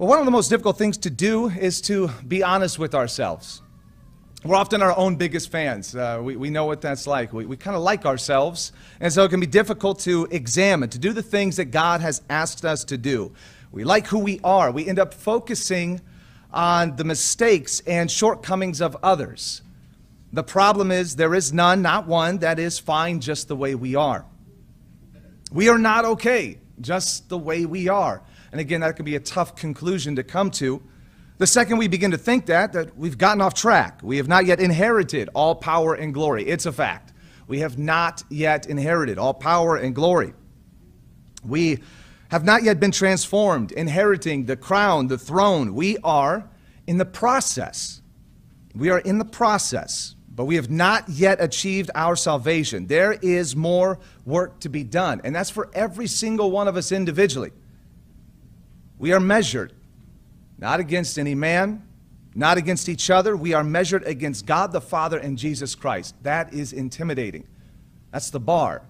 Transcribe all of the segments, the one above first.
Well, one of the most difficult things to do is to be honest with ourselves. We're often our own biggest fans. Uh, we, we know what that's like. We, we kind of like ourselves, and so it can be difficult to examine, to do the things that God has asked us to do. We like who we are. We end up focusing on the mistakes and shortcomings of others. The problem is there is none, not one, that is fine just the way we are. We are not okay just the way we are. And again, that can be a tough conclusion to come to. The second we begin to think that, that we've gotten off track. We have not yet inherited all power and glory. It's a fact. We have not yet inherited all power and glory. We have not yet been transformed, inheriting the crown, the throne. We are in the process. We are in the process, but we have not yet achieved our salvation. There is more work to be done, and that's for every single one of us individually. We are measured not against any man, not against each other. We are measured against God the Father and Jesus Christ. That is intimidating. That's the bar.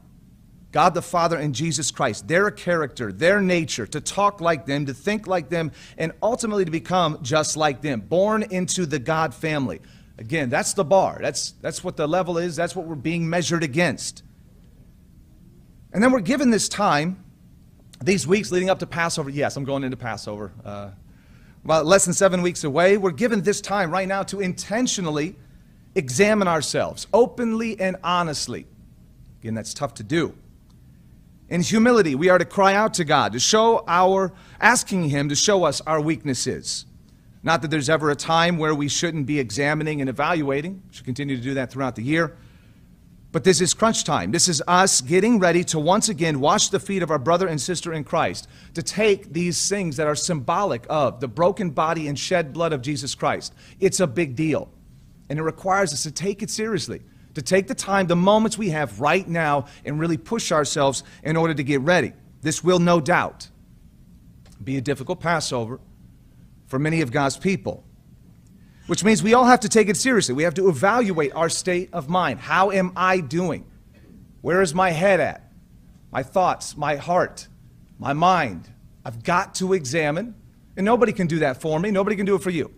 God the Father and Jesus Christ, their character, their nature, to talk like them, to think like them, and ultimately to become just like them, born into the God family. Again, that's the bar. That's, that's what the level is. That's what we're being measured against. And then we're given this time these weeks leading up to Passover, yes, I'm going into Passover. Uh, about less than seven weeks away, we're given this time right now to intentionally examine ourselves openly and honestly. Again, that's tough to do. In humility, we are to cry out to God, to show our, asking Him to show us our weaknesses. Not that there's ever a time where we shouldn't be examining and evaluating. We should continue to do that throughout the year. But this is crunch time. This is us getting ready to once again wash the feet of our brother and sister in Christ, to take these things that are symbolic of the broken body and shed blood of Jesus Christ. It's a big deal. And it requires us to take it seriously, to take the time, the moments we have right now, and really push ourselves in order to get ready. This will no doubt be a difficult Passover for many of God's people which means we all have to take it seriously. We have to evaluate our state of mind. How am I doing? Where is my head at? My thoughts, my heart, my mind. I've got to examine, and nobody can do that for me. Nobody can do it for you.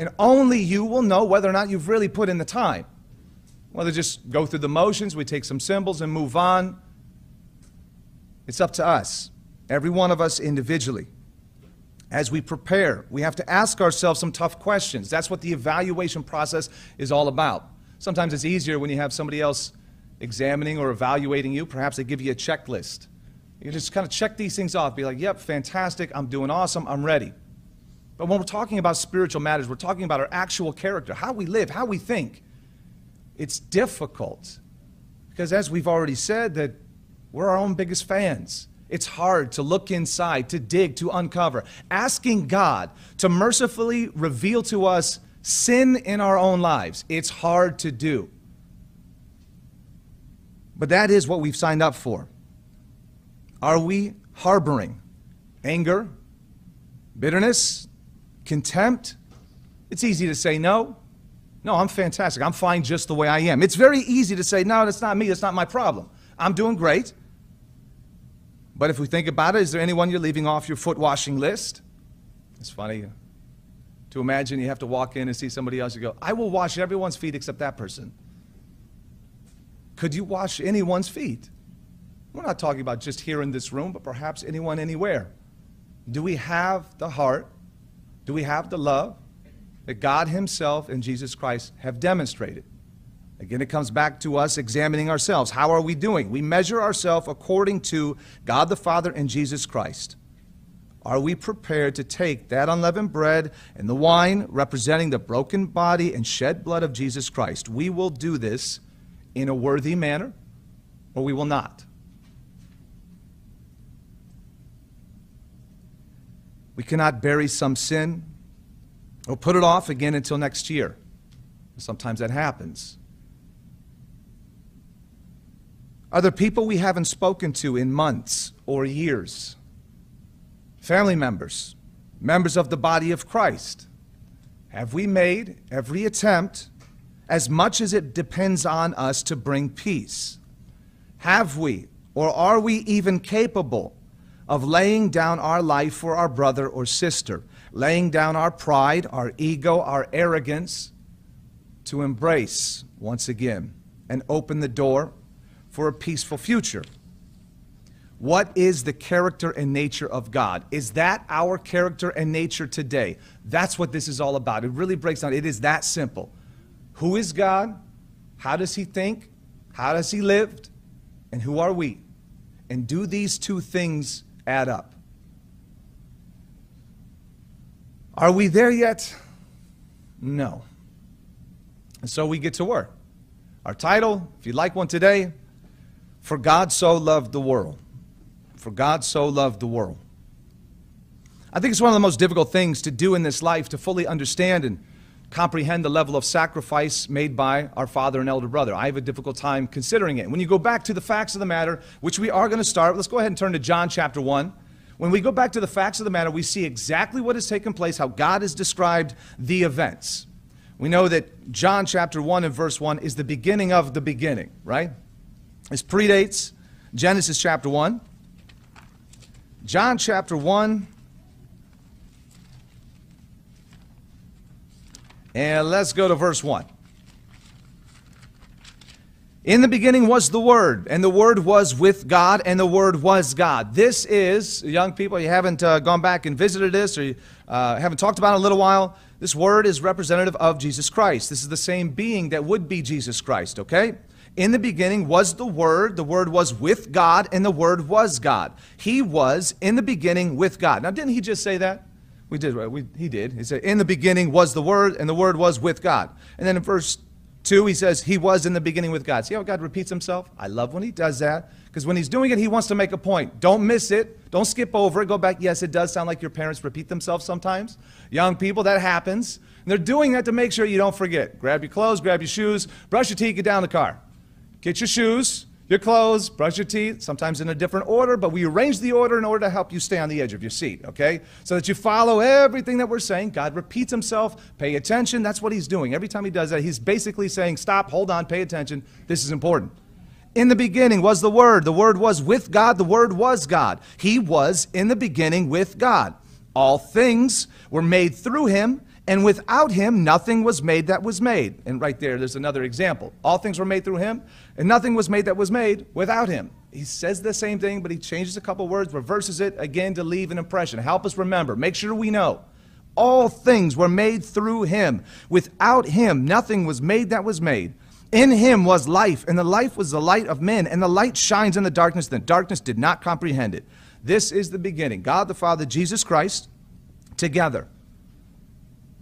And only you will know whether or not you've really put in the time. Whether just go through the motions, we take some symbols and move on. It's up to us, every one of us individually as we prepare, we have to ask ourselves some tough questions. That's what the evaluation process is all about. Sometimes it's easier when you have somebody else examining or evaluating you. Perhaps they give you a checklist. You just kind of check these things off, be like, yep, fantastic, I'm doing awesome, I'm ready. But when we're talking about spiritual matters, we're talking about our actual character, how we live, how we think. It's difficult because, as we've already said, that we're our own biggest fans. It's hard to look inside, to dig, to uncover. Asking God to mercifully reveal to us sin in our own lives, it's hard to do. But that is what we've signed up for. Are we harboring anger, bitterness, contempt? It's easy to say no. No, I'm fantastic. I'm fine just the way I am. It's very easy to say, no, that's not me. That's not my problem. I'm doing great. But if we think about it, is there anyone you're leaving off your foot washing list? It's funny to imagine you have to walk in and see somebody else. You go, I will wash everyone's feet except that person. Could you wash anyone's feet? We're not talking about just here in this room, but perhaps anyone anywhere. Do we have the heart? Do we have the love that God Himself and Jesus Christ have demonstrated? Again, it comes back to us examining ourselves. How are we doing? We measure ourselves according to God the Father and Jesus Christ. Are we prepared to take that unleavened bread and the wine representing the broken body and shed blood of Jesus Christ? We will do this in a worthy manner or we will not. We cannot bury some sin or put it off again until next year. Sometimes that happens. Are there people we haven't spoken to in months or years? Family members, members of the body of Christ. Have we made every attempt, as much as it depends on us, to bring peace? Have we, or are we even capable of laying down our life for our brother or sister? laying down our pride, our ego, our arrogance, to embrace once again and open the door for a peaceful future. What is the character and nature of God? Is that our character and nature today? That's what this is all about. It really breaks down. It is that simple. Who is God? How does he think? How does he live? And who are we? And do these two things add up? Are we there yet? No. And so we get to work. Our title, if you'd like one today, For God So Loved the World. For God So Loved the World. I think it's one of the most difficult things to do in this life to fully understand and comprehend the level of sacrifice made by our father and elder brother. I have a difficult time considering it. When you go back to the facts of the matter, which we are going to start, let's go ahead and turn to John chapter 1. When we go back to the facts of the matter, we see exactly what has taken place, how God has described the events. We know that John chapter 1 and verse 1 is the beginning of the beginning, right? This predates Genesis chapter 1. John chapter 1 And let's go to verse 1. In the beginning was the Word, and the Word was with God, and the Word was God. This is, young people, you haven't uh, gone back and visited this, or you uh, haven't talked about it in a little while. This Word is representative of Jesus Christ. This is the same being that would be Jesus Christ, okay? In the beginning was the Word, the Word was with God, and the Word was God. He was in the beginning with God. Now, didn't he just say that? We did, right? We, he did. He said, In the beginning was the Word, and the Word was with God. And then in verse 2, he says, He was in the beginning with God. See how God repeats himself? I love when he does that because when he's doing it, he wants to make a point. Don't miss it. Don't skip over it. Go back. Yes, it does sound like your parents repeat themselves sometimes. Young people, that happens. And they're doing that to make sure you don't forget. Grab your clothes, grab your shoes, brush your teeth, get down the car. Get your shoes, your clothes, brush your teeth, sometimes in a different order, but we arrange the order in order to help you stay on the edge of your seat, okay? So that you follow everything that we're saying. God repeats himself, pay attention. That's what he's doing. Every time he does that, he's basically saying, stop, hold on, pay attention. This is important. In the beginning was the Word. The Word was with God. The Word was God. He was in the beginning with God. All things were made through him, and without him, nothing was made that was made. And right there, there's another example. All things were made through him, and nothing was made that was made without him. He says the same thing, but he changes a couple words, reverses it again to leave an impression. Help us remember. Make sure we know. All things were made through him. Without him, nothing was made that was made. In him was life, and the life was the light of men, and the light shines in the darkness, and the darkness did not comprehend it. This is the beginning. God the Father, Jesus Christ, together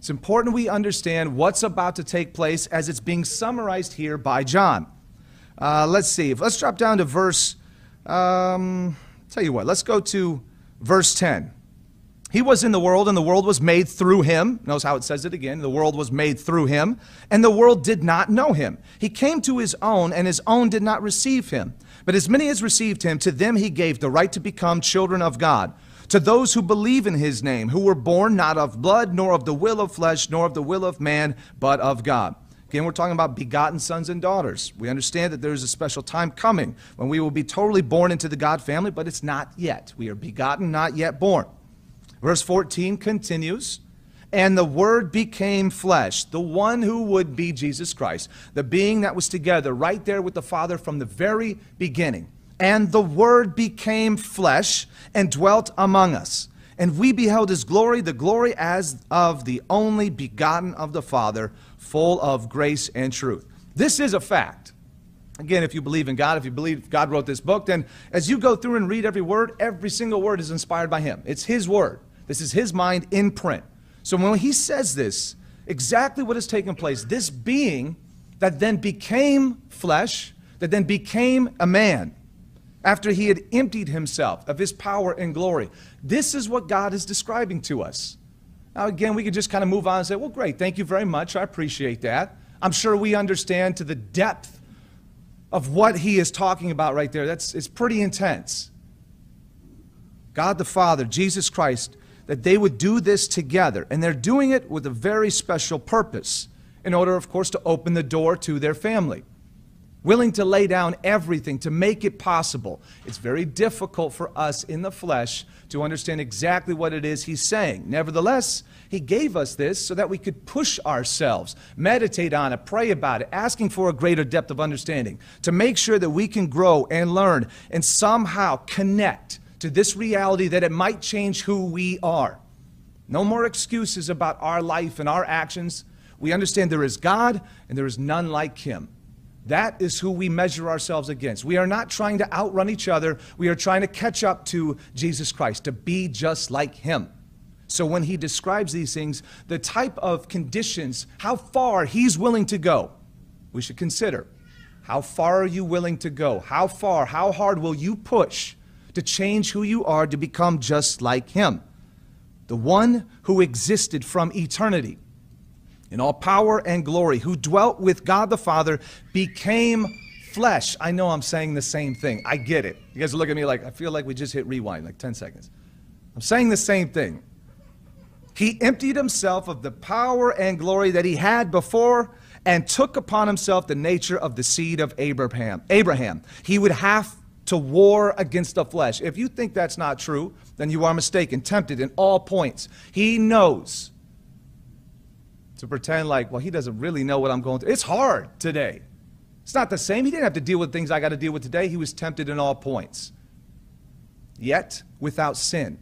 it's important we understand what's about to take place as it's being summarized here by John. Uh, let's see. Let's drop down to verse. Um, tell you what. Let's go to verse 10. He was in the world, and the world was made through him. Notice how it says it again. The world was made through him, and the world did not know him. He came to his own, and his own did not receive him. But as many as received him, to them he gave the right to become children of God to those who believe in his name, who were born not of blood, nor of the will of flesh, nor of the will of man, but of God. Again, we're talking about begotten sons and daughters. We understand that there's a special time coming when we will be totally born into the God family, but it's not yet. We are begotten, not yet born. Verse 14 continues and the Word became flesh, the one who would be Jesus Christ, the being that was together right there with the Father from the very beginning. And the Word became flesh and dwelt among us. And we beheld his glory, the glory as of the only begotten of the Father, full of grace and truth. This is a fact. Again, if you believe in God, if you believe God wrote this book, then as you go through and read every word, every single word is inspired by him. It's his word. This is his mind in print. So when he says this, exactly what has taken place, this being that then became flesh, that then became a man, after he had emptied himself of his power and glory. This is what God is describing to us. Now, again, we could just kind of move on and say, well, great, thank you very much. I appreciate that. I'm sure we understand to the depth of what he is talking about right there. That's it's pretty intense. God the Father, Jesus Christ, that they would do this together. And they're doing it with a very special purpose, in order, of course, to open the door to their family. Willing to lay down everything to make it possible. It's very difficult for us in the flesh to understand exactly what it is he's saying. Nevertheless, he gave us this so that we could push ourselves, meditate on it, pray about it, asking for a greater depth of understanding, to make sure that we can grow and learn and somehow connect to this reality that it might change who we are. No more excuses about our life and our actions. We understand there is God and there is none like him. That is who we measure ourselves against. We are not trying to outrun each other. We are trying to catch up to Jesus Christ, to be just like Him. So when He describes these things, the type of conditions, how far He's willing to go, we should consider. How far are you willing to go? How far, how hard will you push to change who you are to become just like Him? The one who existed from eternity in all power and glory, who dwelt with God the Father, became flesh. I know I'm saying the same thing. I get it. You guys look at me like, I feel like we just hit rewind, like 10 seconds. I'm saying the same thing. He emptied himself of the power and glory that he had before and took upon himself the nature of the seed of Abraham. Abraham. He would have to war against the flesh. If you think that's not true, then you are mistaken, tempted in all points. He knows to pretend like, well, he doesn't really know what I'm going through. It's hard today. It's not the same. He didn't have to deal with things I got to deal with today. He was tempted in all points. Yet, without sin.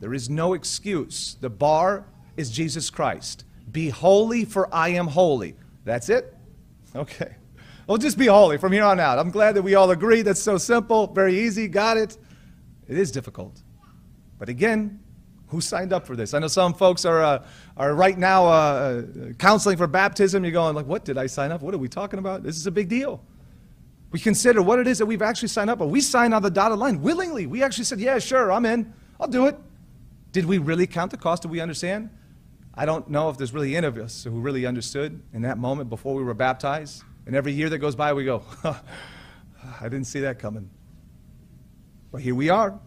There is no excuse. The bar is Jesus Christ. Be holy, for I am holy. That's it? Okay. Well, just be holy from here on out. I'm glad that we all agree. That's so simple, very easy. Got it? It is difficult. But again, who signed up for this? I know some folks are, uh, are right now uh, counseling for baptism. You're going like, what did I sign up? What are we talking about? This is a big deal. We consider what it is that we've actually signed up but We signed on the dotted line willingly. We actually said, yeah, sure, I'm in. I'll do it. Did we really count the cost? Did we understand? I don't know if there's really any of us who really understood in that moment before we were baptized. And every year that goes by, we go, I didn't see that coming. But here we are,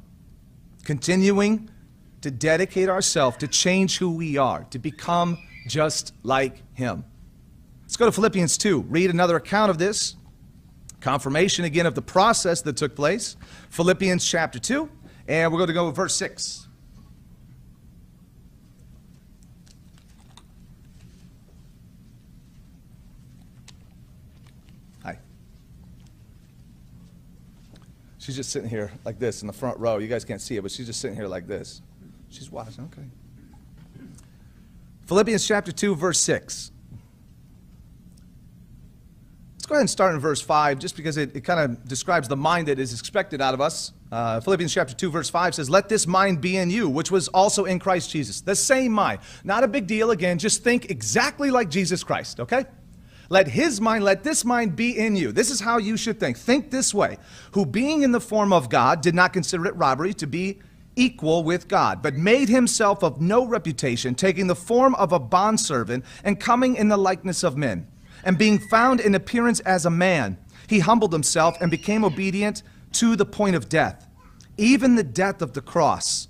continuing to dedicate ourselves to change who we are, to become just like Him. Let's go to Philippians 2. Read another account of this. Confirmation again of the process that took place. Philippians chapter 2. And we're going to go with verse 6. Hi. She's just sitting here like this in the front row. You guys can't see it, but she's just sitting here like this. She's watching, okay. Philippians chapter 2, verse 6. Let's go ahead and start in verse 5, just because it, it kind of describes the mind that is expected out of us. Uh, Philippians chapter 2, verse 5 says, Let this mind be in you, which was also in Christ Jesus. The same mind. Not a big deal. Again, just think exactly like Jesus Christ, okay? Let his mind, let this mind be in you. This is how you should think. Think this way. Who being in the form of God did not consider it robbery to be equal with God, but made himself of no reputation, taking the form of a bondservant and coming in the likeness of men. And being found in appearance as a man, he humbled himself and became obedient to the point of death, even the death of the cross.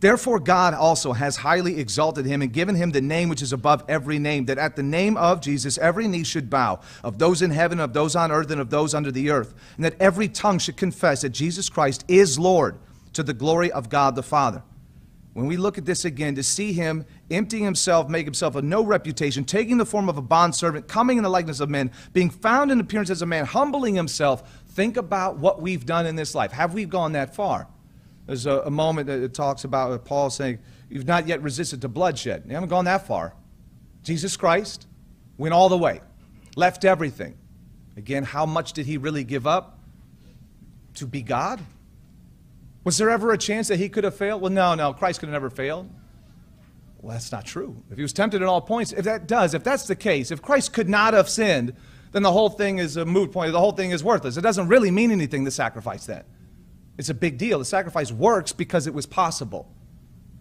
Therefore, God also has highly exalted him and given him the name which is above every name, that at the name of Jesus every knee should bow, of those in heaven, of those on earth, and of those under the earth, and that every tongue should confess that Jesus Christ is Lord to the glory of God the Father. When we look at this again, to see him emptying himself, make himself of no reputation, taking the form of a bondservant, coming in the likeness of men, being found in appearance as a man, humbling himself, think about what we've done in this life. Have we gone that far? There's a, a moment that it talks about uh, Paul saying, You've not yet resisted to bloodshed. You haven't gone that far. Jesus Christ went all the way, left everything. Again, how much did he really give up? To be God? Was there ever a chance that he could have failed? Well, no, no, Christ could have never failed. Well, that's not true. If he was tempted at all points, if that does, if that's the case, if Christ could not have sinned, then the whole thing is a moot point. The whole thing is worthless. It doesn't really mean anything, the sacrifice then. It's a big deal. The sacrifice works because it was possible.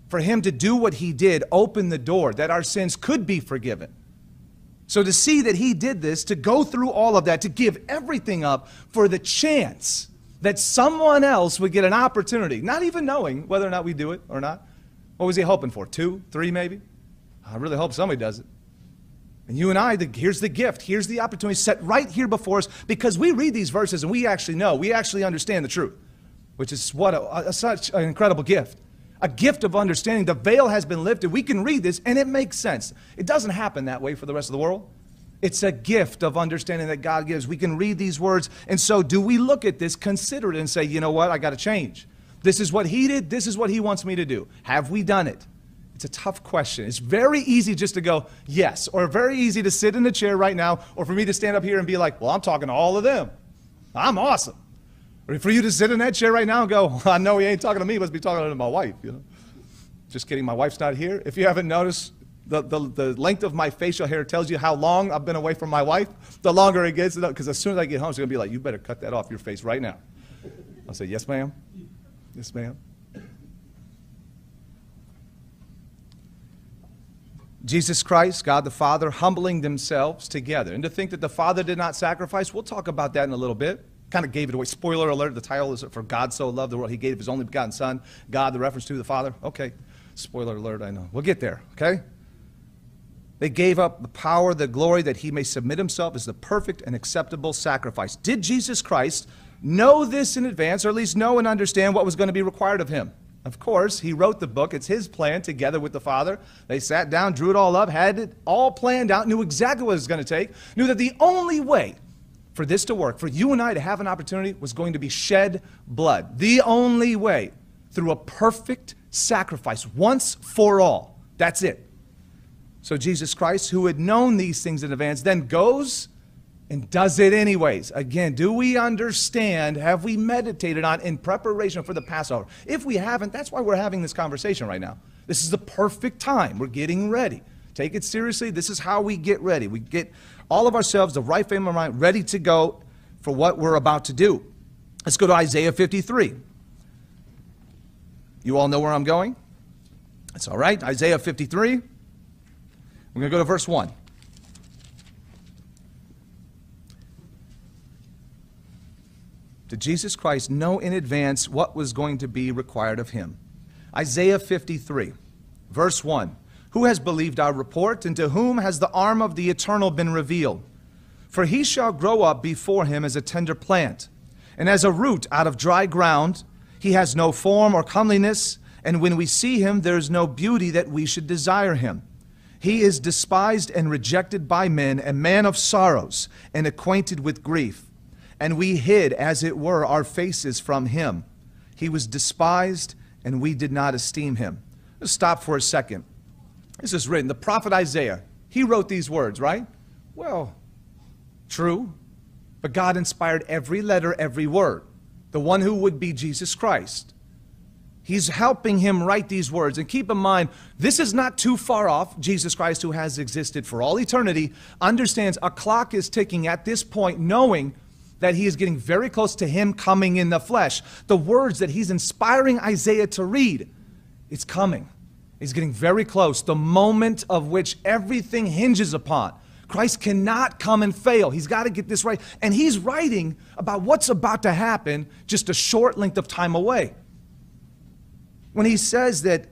For him to do what he did open the door that our sins could be forgiven. So to see that he did this, to go through all of that, to give everything up for the chance that someone else would get an opportunity, not even knowing whether or not we do it or not. What was he hoping for? Two, three, maybe? I really hope somebody does it. And you and I, the, here's the gift. Here's the opportunity set right here before us because we read these verses and we actually know, we actually understand the truth, which is what a, a, such an incredible gift. A gift of understanding. The veil has been lifted. We can read this and it makes sense. It doesn't happen that way for the rest of the world. It's a gift of understanding that God gives. We can read these words. And so, do we look at this, consider it, and say, you know what? I got to change. This is what He did. This is what He wants me to do. Have we done it? It's a tough question. It's very easy just to go, yes, or very easy to sit in the chair right now, or for me to stand up here and be like, well, I'm talking to all of them. I'm awesome. Or for you to sit in that chair right now and go, I know he ain't talking to me, he must be talking to my wife, you know. Just kidding, my wife's not here. If you haven't noticed, the, the, the length of my facial hair tells you how long I've been away from my wife. The longer it gets, because as soon as I get home, she's going to be like, you better cut that off your face right now. I'll say, yes, ma'am. Yes, ma'am. Jesus Christ, God the Father, humbling themselves together. And to think that the Father did not sacrifice, we'll talk about that in a little bit. Kind of gave it away. Spoiler alert, the title is For God So Loved the World. He gave His only begotten Son. God, the reference to the Father. Okay. Spoiler alert, I know. We'll get there, okay? They gave up the power, the glory that he may submit himself as the perfect and acceptable sacrifice. Did Jesus Christ know this in advance, or at least know and understand what was going to be required of him? Of course, he wrote the book. It's his plan together with the Father. They sat down, drew it all up, had it all planned out, knew exactly what it was going to take, knew that the only way for this to work, for you and I to have an opportunity, was going to be shed blood. The only way through a perfect sacrifice once for all. That's it. So Jesus Christ, who had known these things in advance, then goes and does it anyways. Again, do we understand? Have we meditated on in preparation for the Passover? If we haven't, that's why we're having this conversation right now. This is the perfect time. We're getting ready. Take it seriously. This is how we get ready. We get all of ourselves, the right frame of mind, ready to go for what we're about to do. Let's go to Isaiah 53. You all know where I'm going? That's all right. Isaiah 53. We're going to go to verse 1. Did Jesus Christ know in advance what was going to be required of him? Isaiah 53, verse 1. Who has believed our report, and to whom has the arm of the eternal been revealed? For he shall grow up before him as a tender plant, and as a root out of dry ground. He has no form or comeliness, and when we see him, there is no beauty that we should desire him. He is despised and rejected by men, a man of sorrows and acquainted with grief. And we hid, as it were, our faces from him. He was despised, and we did not esteem him. Let's stop for a second. This is written. The prophet Isaiah, he wrote these words, right? Well, true. But God inspired every letter, every word. The one who would be Jesus Christ. He's helping him write these words. And keep in mind, this is not too far off. Jesus Christ, who has existed for all eternity, understands a clock is ticking at this point, knowing that he is getting very close to him coming in the flesh. The words that he's inspiring Isaiah to read, it's coming. He's getting very close. The moment of which everything hinges upon. Christ cannot come and fail. He's got to get this right. And he's writing about what's about to happen just a short length of time away when he says that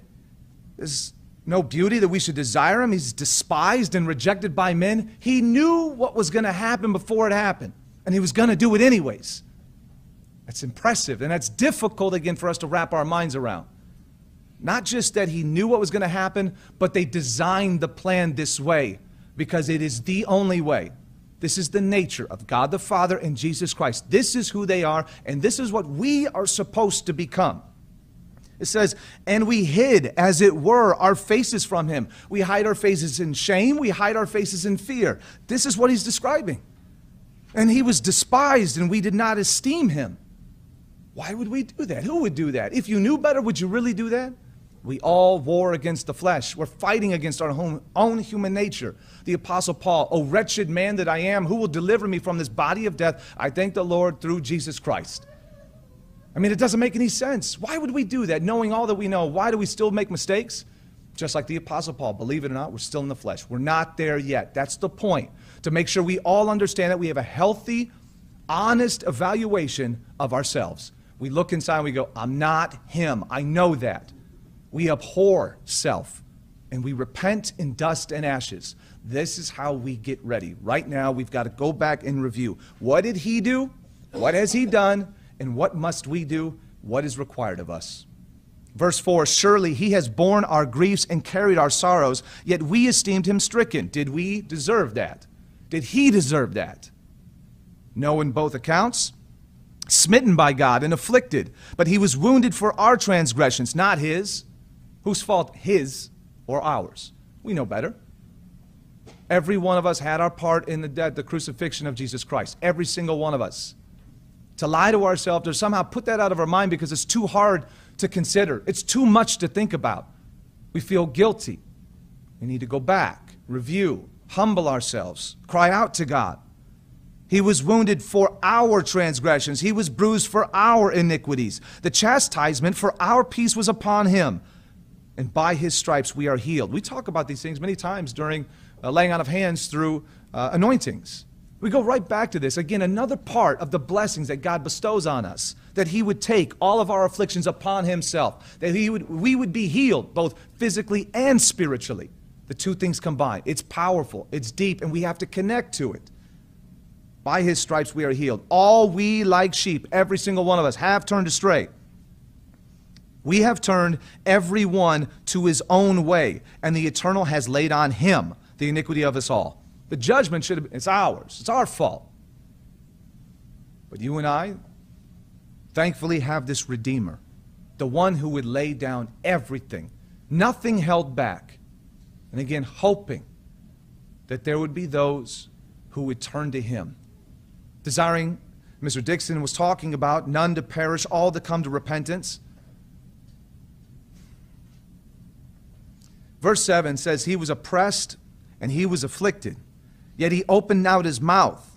there's no beauty that we should desire him, he's despised and rejected by men, he knew what was going to happen before it happened, and he was going to do it anyways. That's impressive, and that's difficult again for us to wrap our minds around. Not just that he knew what was going to happen, but they designed the plan this way because it is the only way. This is the nature of God the Father and Jesus Christ. This is who they are, and this is what we are supposed to become. It says, and we hid, as it were, our faces from him. We hide our faces in shame, we hide our faces in fear. This is what he's describing. And he was despised, and we did not esteem him. Why would we do that? Who would do that? If you knew better, would you really do that? We all war against the flesh. We're fighting against our own human nature. The Apostle Paul, O wretched man that I am, who will deliver me from this body of death? I thank the Lord through Jesus Christ. I mean, it doesn't make any sense. Why would we do that, knowing all that we know? Why do we still make mistakes? Just like the Apostle Paul, believe it or not, we're still in the flesh. We're not there yet. That's the point. To make sure we all understand that we have a healthy, honest evaluation of ourselves. We look inside and we go, I'm not him. I know that. We abhor self. and we repent in dust and ashes. This is how we get ready. Right now, we've got to go back and review. What did he do? What has he done? And what must we do? What is required of us? Verse 4 Surely he has borne our griefs and carried our sorrows, yet we esteemed him stricken. Did we deserve that? Did he deserve that? No, in both accounts. Smitten by God and afflicted, but he was wounded for our transgressions, not his. Whose fault? His or ours? We know better. Every one of us had our part in the death, the crucifixion of Jesus Christ. Every single one of us. To lie to ourselves or somehow put that out of our mind because it's too hard to consider, it's too much to think about. We feel guilty. We need to go back, review, humble ourselves, cry out to God. He was wounded for our transgressions. He was bruised for our iniquities. The chastisement for our peace was upon him. And by his stripes we are healed. We talk about these things many times during uh, laying on of hands through uh, anointings. We go right back to this. Again, another part of the blessings that God bestows on us that he would take all of our afflictions upon himself, that he would, we would be healed both physically and spiritually. The two things combined. It's powerful, it's deep, and we have to connect to it. By his stripes we are healed. All we, like sheep, every single one of us, have turned astray. We have turned every one to his own way, and the eternal has laid on him the iniquity of us all. The judgment should have been, it's ours. It's our fault. But you and I, thankfully, have this Redeemer, the one who would lay down everything, nothing held back. And again, hoping that there would be those who would turn to him desiring, Mr. Dixon was talking about, none to perish, all to come to repentance. Verse 7 says, He was oppressed and he was afflicted, yet he opened not his mouth.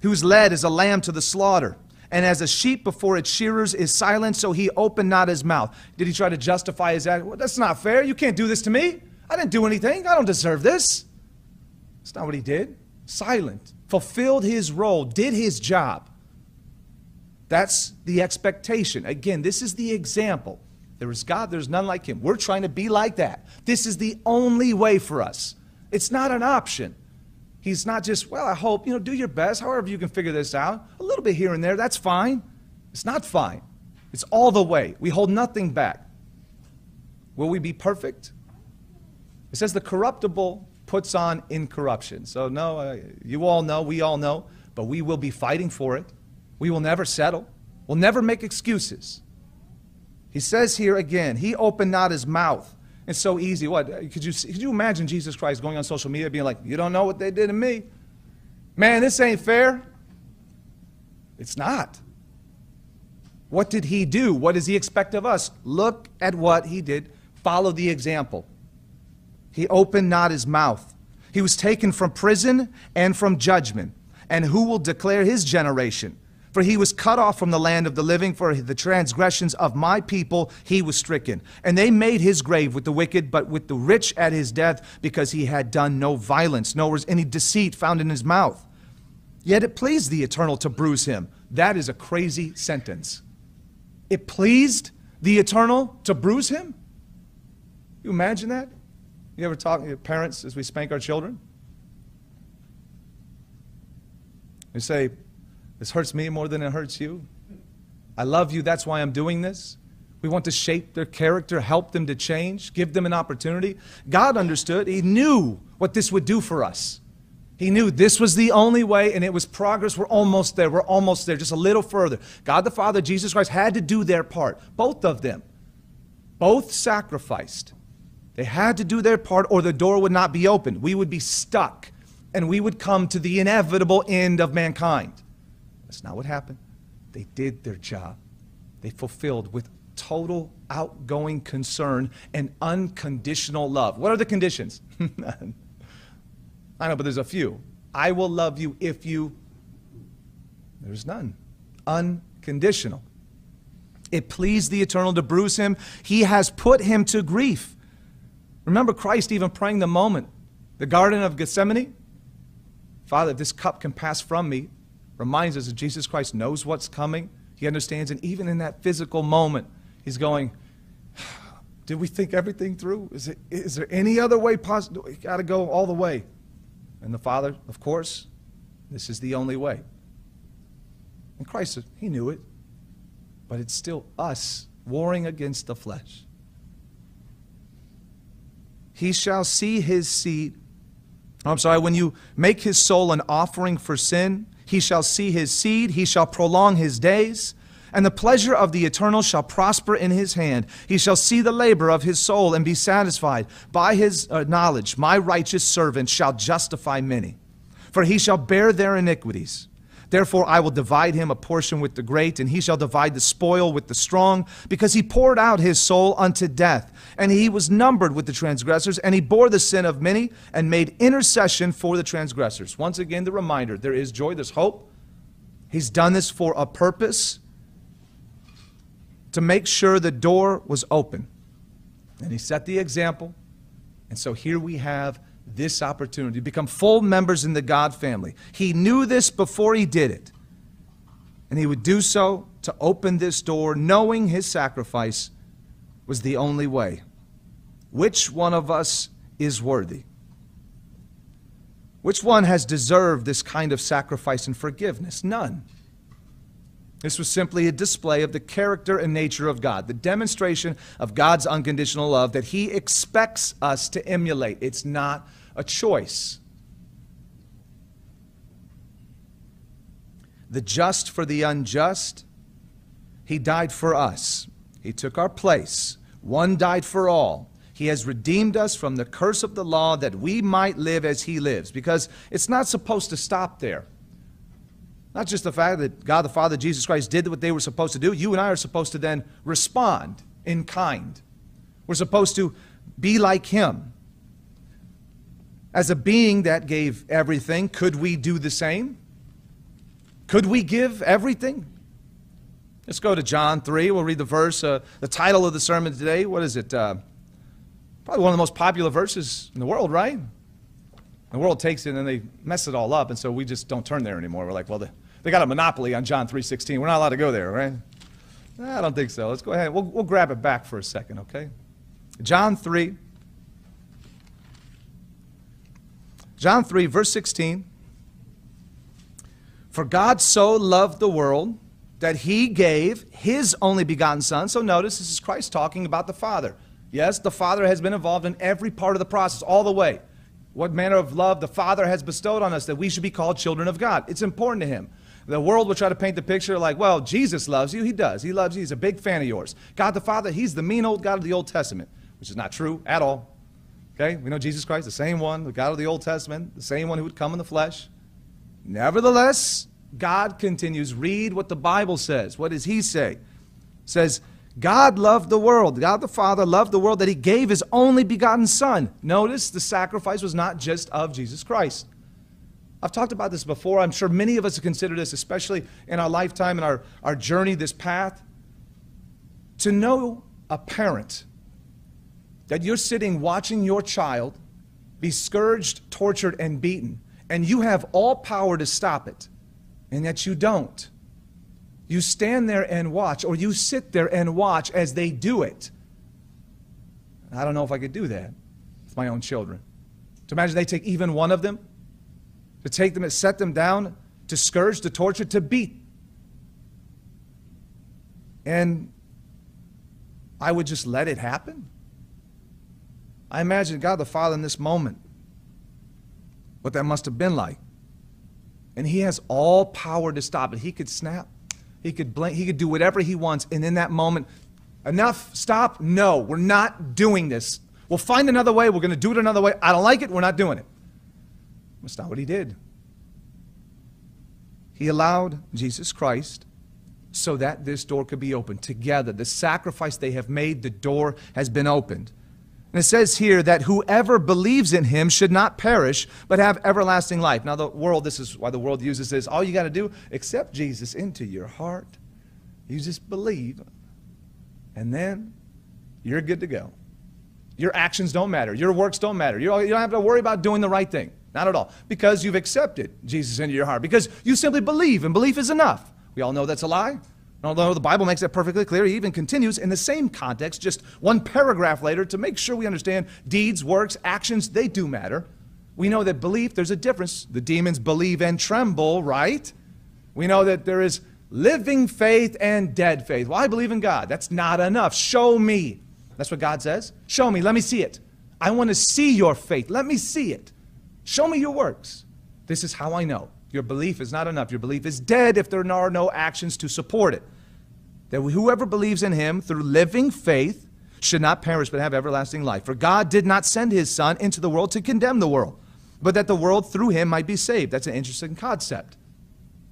He was led as a lamb to the slaughter, and as a sheep before its shearers is silent, so he opened not his mouth. Did he try to justify his act? Well, that's not fair. You can't do this to me. I didn't do anything. I don't deserve this. That's not what he did. Silent fulfilled his role, did his job. That's the expectation. Again, this is the example. There is God, there's none like him. We're trying to be like that. This is the only way for us. It's not an option. He's not just, well, I hope, you know, do your best, however you can figure this out. A little bit here and there, that's fine. It's not fine. It's all the way. We hold nothing back. Will we be perfect? It says the corruptible puts on incorruption. So, no, uh, you all know, we all know, but we will be fighting for it. We will never settle. We'll never make excuses. He says here again, He opened not His mouth. It's so easy. What? Could you, could you imagine Jesus Christ going on social media being like, You don't know what they did to me? Man, this ain't fair. It's not. What did He do? What does He expect of us? Look at what He did. Follow the example. He opened not his mouth. He was taken from prison and from judgment. And who will declare his generation? For he was cut off from the land of the living, for the transgressions of my people he was stricken. And they made his grave with the wicked, but with the rich at his death, because he had done no violence, nor was any deceit found in his mouth. Yet it pleased the eternal to bruise him. That is a crazy sentence. It pleased the eternal to bruise him? You imagine that? You ever talk to your parents as we spank our children? You say, This hurts me more than it hurts you. I love you, that's why I'm doing this. We want to shape their character, help them to change, give them an opportunity. God understood, He knew what this would do for us. He knew this was the only way, and it was progress. We're almost there. We're almost there, just a little further. God the Father, Jesus Christ had to do their part, both of them. Both sacrificed. They had to do their part or the door would not be opened. We would be stuck and we would come to the inevitable end of mankind. That's not what happened. They did their job. They fulfilled with total outgoing concern and unconditional love. What are the conditions? I know, but there's a few. I will love you if you. There's none. Unconditional. It pleased the eternal to bruise him. He has put him to grief. Remember Christ even praying the moment, the Garden of Gethsemane? Father, if this cup can pass from me, reminds us that Jesus Christ knows what's coming. He understands, and even in that physical moment, he's going, Did we think everything through? Is, it, is there any other way possible? We got to go all the way. And the Father, of course, this is the only way. And Christ, he knew it. But it's still us warring against the flesh. He shall see his seed. I'm sorry, when you make his soul an offering for sin, he shall see his seed, he shall prolong his days, and the pleasure of the eternal shall prosper in his hand. He shall see the labor of his soul and be satisfied. By his uh, knowledge, my righteous servant shall justify many, for he shall bear their iniquities. Therefore, I will divide him a portion with the great, and he shall divide the spoil with the strong, because he poured out his soul unto death. And he was numbered with the transgressors, and he bore the sin of many, and made intercession for the transgressors. Once again, the reminder there is joy, there's hope. He's done this for a purpose to make sure the door was open. And he set the example. And so here we have this opportunity to become full members in the God family. He knew this before he did it. And he would do so to open this door, knowing his sacrifice was the only way. Which one of us is worthy? Which one has deserved this kind of sacrifice and forgiveness? None. This was simply a display of the character and nature of God, the demonstration of God's unconditional love that He expects us to emulate. It's not a choice. The just for the unjust, He died for us. He took our place. One died for all. He has redeemed us from the curse of the law that we might live as He lives, because it's not supposed to stop there. Not just the fact that God the Father, Jesus Christ did what they were supposed to do. You and I are supposed to then respond in kind. We're supposed to be like Him. As a being that gave everything, could we do the same? Could we give everything? Let's go to John 3. We'll read the verse. Uh, the title of the sermon today, what is it? Uh, probably one of the most popular verses in the world, right? The world takes it and they mess it all up, and so we just don't turn there anymore. We're like, well, they, they got a monopoly on John 3.16. We're not allowed to go there, right? I don't think so. Let's go ahead. We'll, we'll grab it back for a second, okay? John 3. John 3, verse 16. For God so loved the world that he gave his only begotten Son. So notice this is Christ talking about the Father. Yes, the Father has been involved in every part of the process, all the way what manner of love the Father has bestowed on us that we should be called children of God. It's important to Him. The world will try to paint the picture like, well, Jesus loves you. He does. He loves you. He's a big fan of yours. God the Father, He's the mean old God of the Old Testament, which is not true at all. Okay? We know Jesus Christ, the same one, the God of the Old Testament, the same one who would come in the flesh. Nevertheless, God continues. Read what the Bible says. What does He say? It says, God loved the world. God the Father loved the world that He gave His only begotten Son. Notice the sacrifice was not just of Jesus Christ. I've talked about this before. I'm sure many of us have considered this, especially in our lifetime and our, our journey, this path. To know a parent that you're sitting watching your child be scourged, tortured, and beaten, and you have all power to stop it, and yet you don't you stand there and watch, or you sit there and watch as they do it. I don't know if I could do that with my own children. To imagine they take even one of them, to take them and set them down, to scourge, to torture, to beat. And I would just let it happen. I imagine God the Father in this moment, what that must have been like. And He has all power to stop it. He could snap he could blink, he could do whatever he wants. And in that moment, enough, stop, no, we're not doing this. We'll find another way. We're going to do it another way. I don't like it. We're not doing it. That's not what he did. He allowed Jesus Christ so that this door could be opened. Together, the sacrifice they have made, the door has been opened. And it says here that whoever believes in him should not perish, but have everlasting life. Now, the world, this is why the world uses this. All you got to do, accept Jesus into your heart. You just believe, and then you're good to go. Your actions don't matter. Your works don't matter. You don't have to worry about doing the right thing. Not at all. Because you've accepted Jesus into your heart. Because you simply believe, and belief is enough. We all know that's a lie. Although the Bible makes that perfectly clear, he even continues in the same context, just one paragraph later, to make sure we understand deeds, works, actions, they do matter. We know that belief, there's a difference. The demons believe and tremble, right? We know that there is living faith and dead faith. Well, I believe in God. That's not enough. Show me. That's what God says. Show me. Let me see it. I want to see your faith. Let me see it. Show me your works. This is how I know. Your belief is not enough. Your belief is dead if there are no actions to support it. That whoever believes in him through living faith should not perish but have everlasting life. For God did not send his Son into the world to condemn the world, but that the world through him might be saved. That's an interesting concept.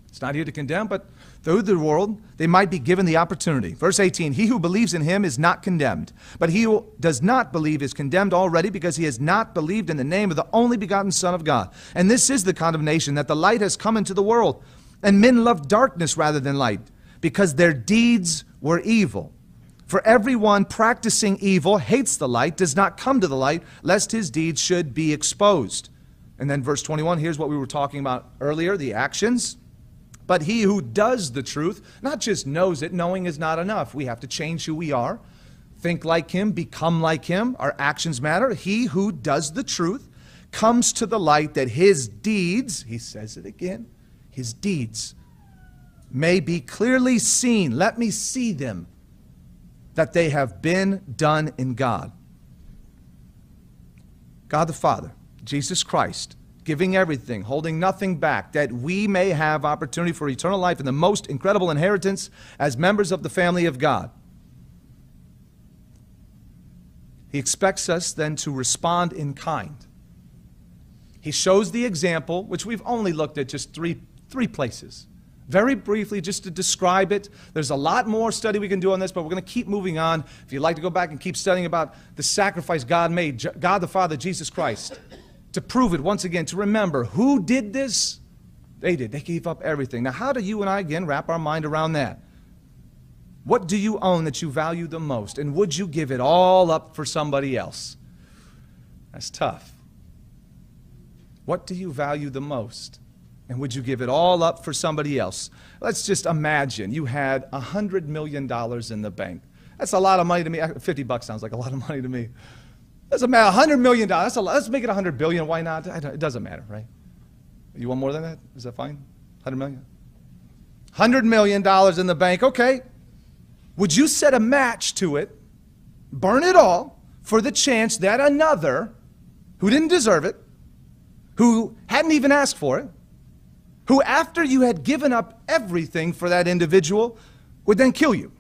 It's not here to condemn, but through the world they might be given the opportunity. Verse 18 He who believes in him is not condemned, but he who does not believe is condemned already because he has not believed in the name of the only begotten Son of God. And this is the condemnation that the light has come into the world, and men love darkness rather than light, because their deeds were evil. For everyone practicing evil hates the light, does not come to the light, lest his deeds should be exposed. And then verse 21, here's what we were talking about earlier the actions. But he who does the truth, not just knows it, knowing is not enough. We have to change who we are, think like him, become like him. Our actions matter. He who does the truth comes to the light that his deeds, he says it again, his deeds may be clearly seen. Let me see them, that they have been done in God. God the Father, Jesus Christ, giving everything, holding nothing back, that we may have opportunity for eternal life and the most incredible inheritance as members of the family of God. He expects us then to respond in kind. He shows the example, which we've only looked at just three, three places. Very briefly, just to describe it, there's a lot more study we can do on this, but we're going to keep moving on. If you'd like to go back and keep studying about the sacrifice God made, God the Father, Jesus Christ to prove it once again, to remember who did this? They did. They gave up everything. Now, how do you and I again wrap our mind around that? What do you own that you value the most? And would you give it all up for somebody else? That's tough. What do you value the most? And would you give it all up for somebody else? Let's just imagine you had $100 million in the bank. That's a lot of money to me. Uh, 50 bucks sounds like a lot of money to me. Doesn't matter. $100 million. Let's make it 100 billion. Why not? It doesn't matter, right? You want more than that? Is that fine? 100 million? $100 million in the bank. Okay. Would you set a match to it, burn it all, for the chance that another who didn't deserve it, who hadn't even asked for it, who after you had given up everything for that individual, would then kill you?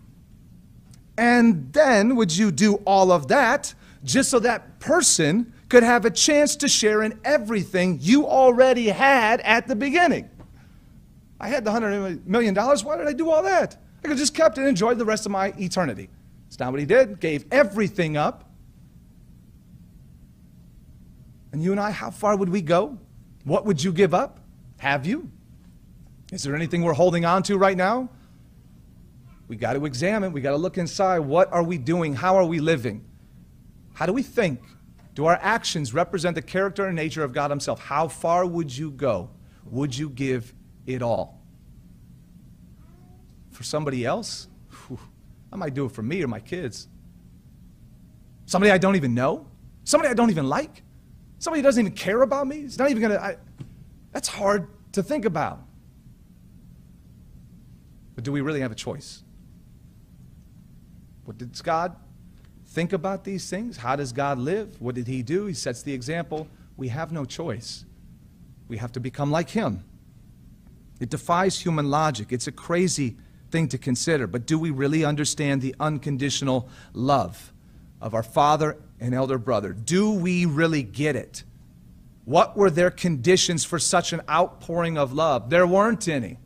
And then would you do all of that just so that person could have a chance to share in everything you already had at the beginning. I had the $100 million. Why did I do all that? I could just kept and enjoyed the rest of my eternity. It's not what he did. Gave everything up. And you and I, how far would we go? What would you give up? Have you? Is there anything we're holding on to right now? We got to examine. We got to look inside. What are we doing? How are we living? How do we think? Do our actions represent the character and nature of God Himself? How far would you go? Would you give it all? For somebody else? Whew, I might do it for me or my kids. Somebody I don't even know? Somebody I don't even like? Somebody who doesn't even care about me? It's not even going to. That's hard to think about. But do we really have a choice? What did God think about these things? How does God live? What did He do? He sets the example. We have no choice. We have to become like Him. It defies human logic. It's a crazy thing to consider. But do we really understand the unconditional love of our father and elder brother? Do we really get it? What were their conditions for such an outpouring of love? There weren't any.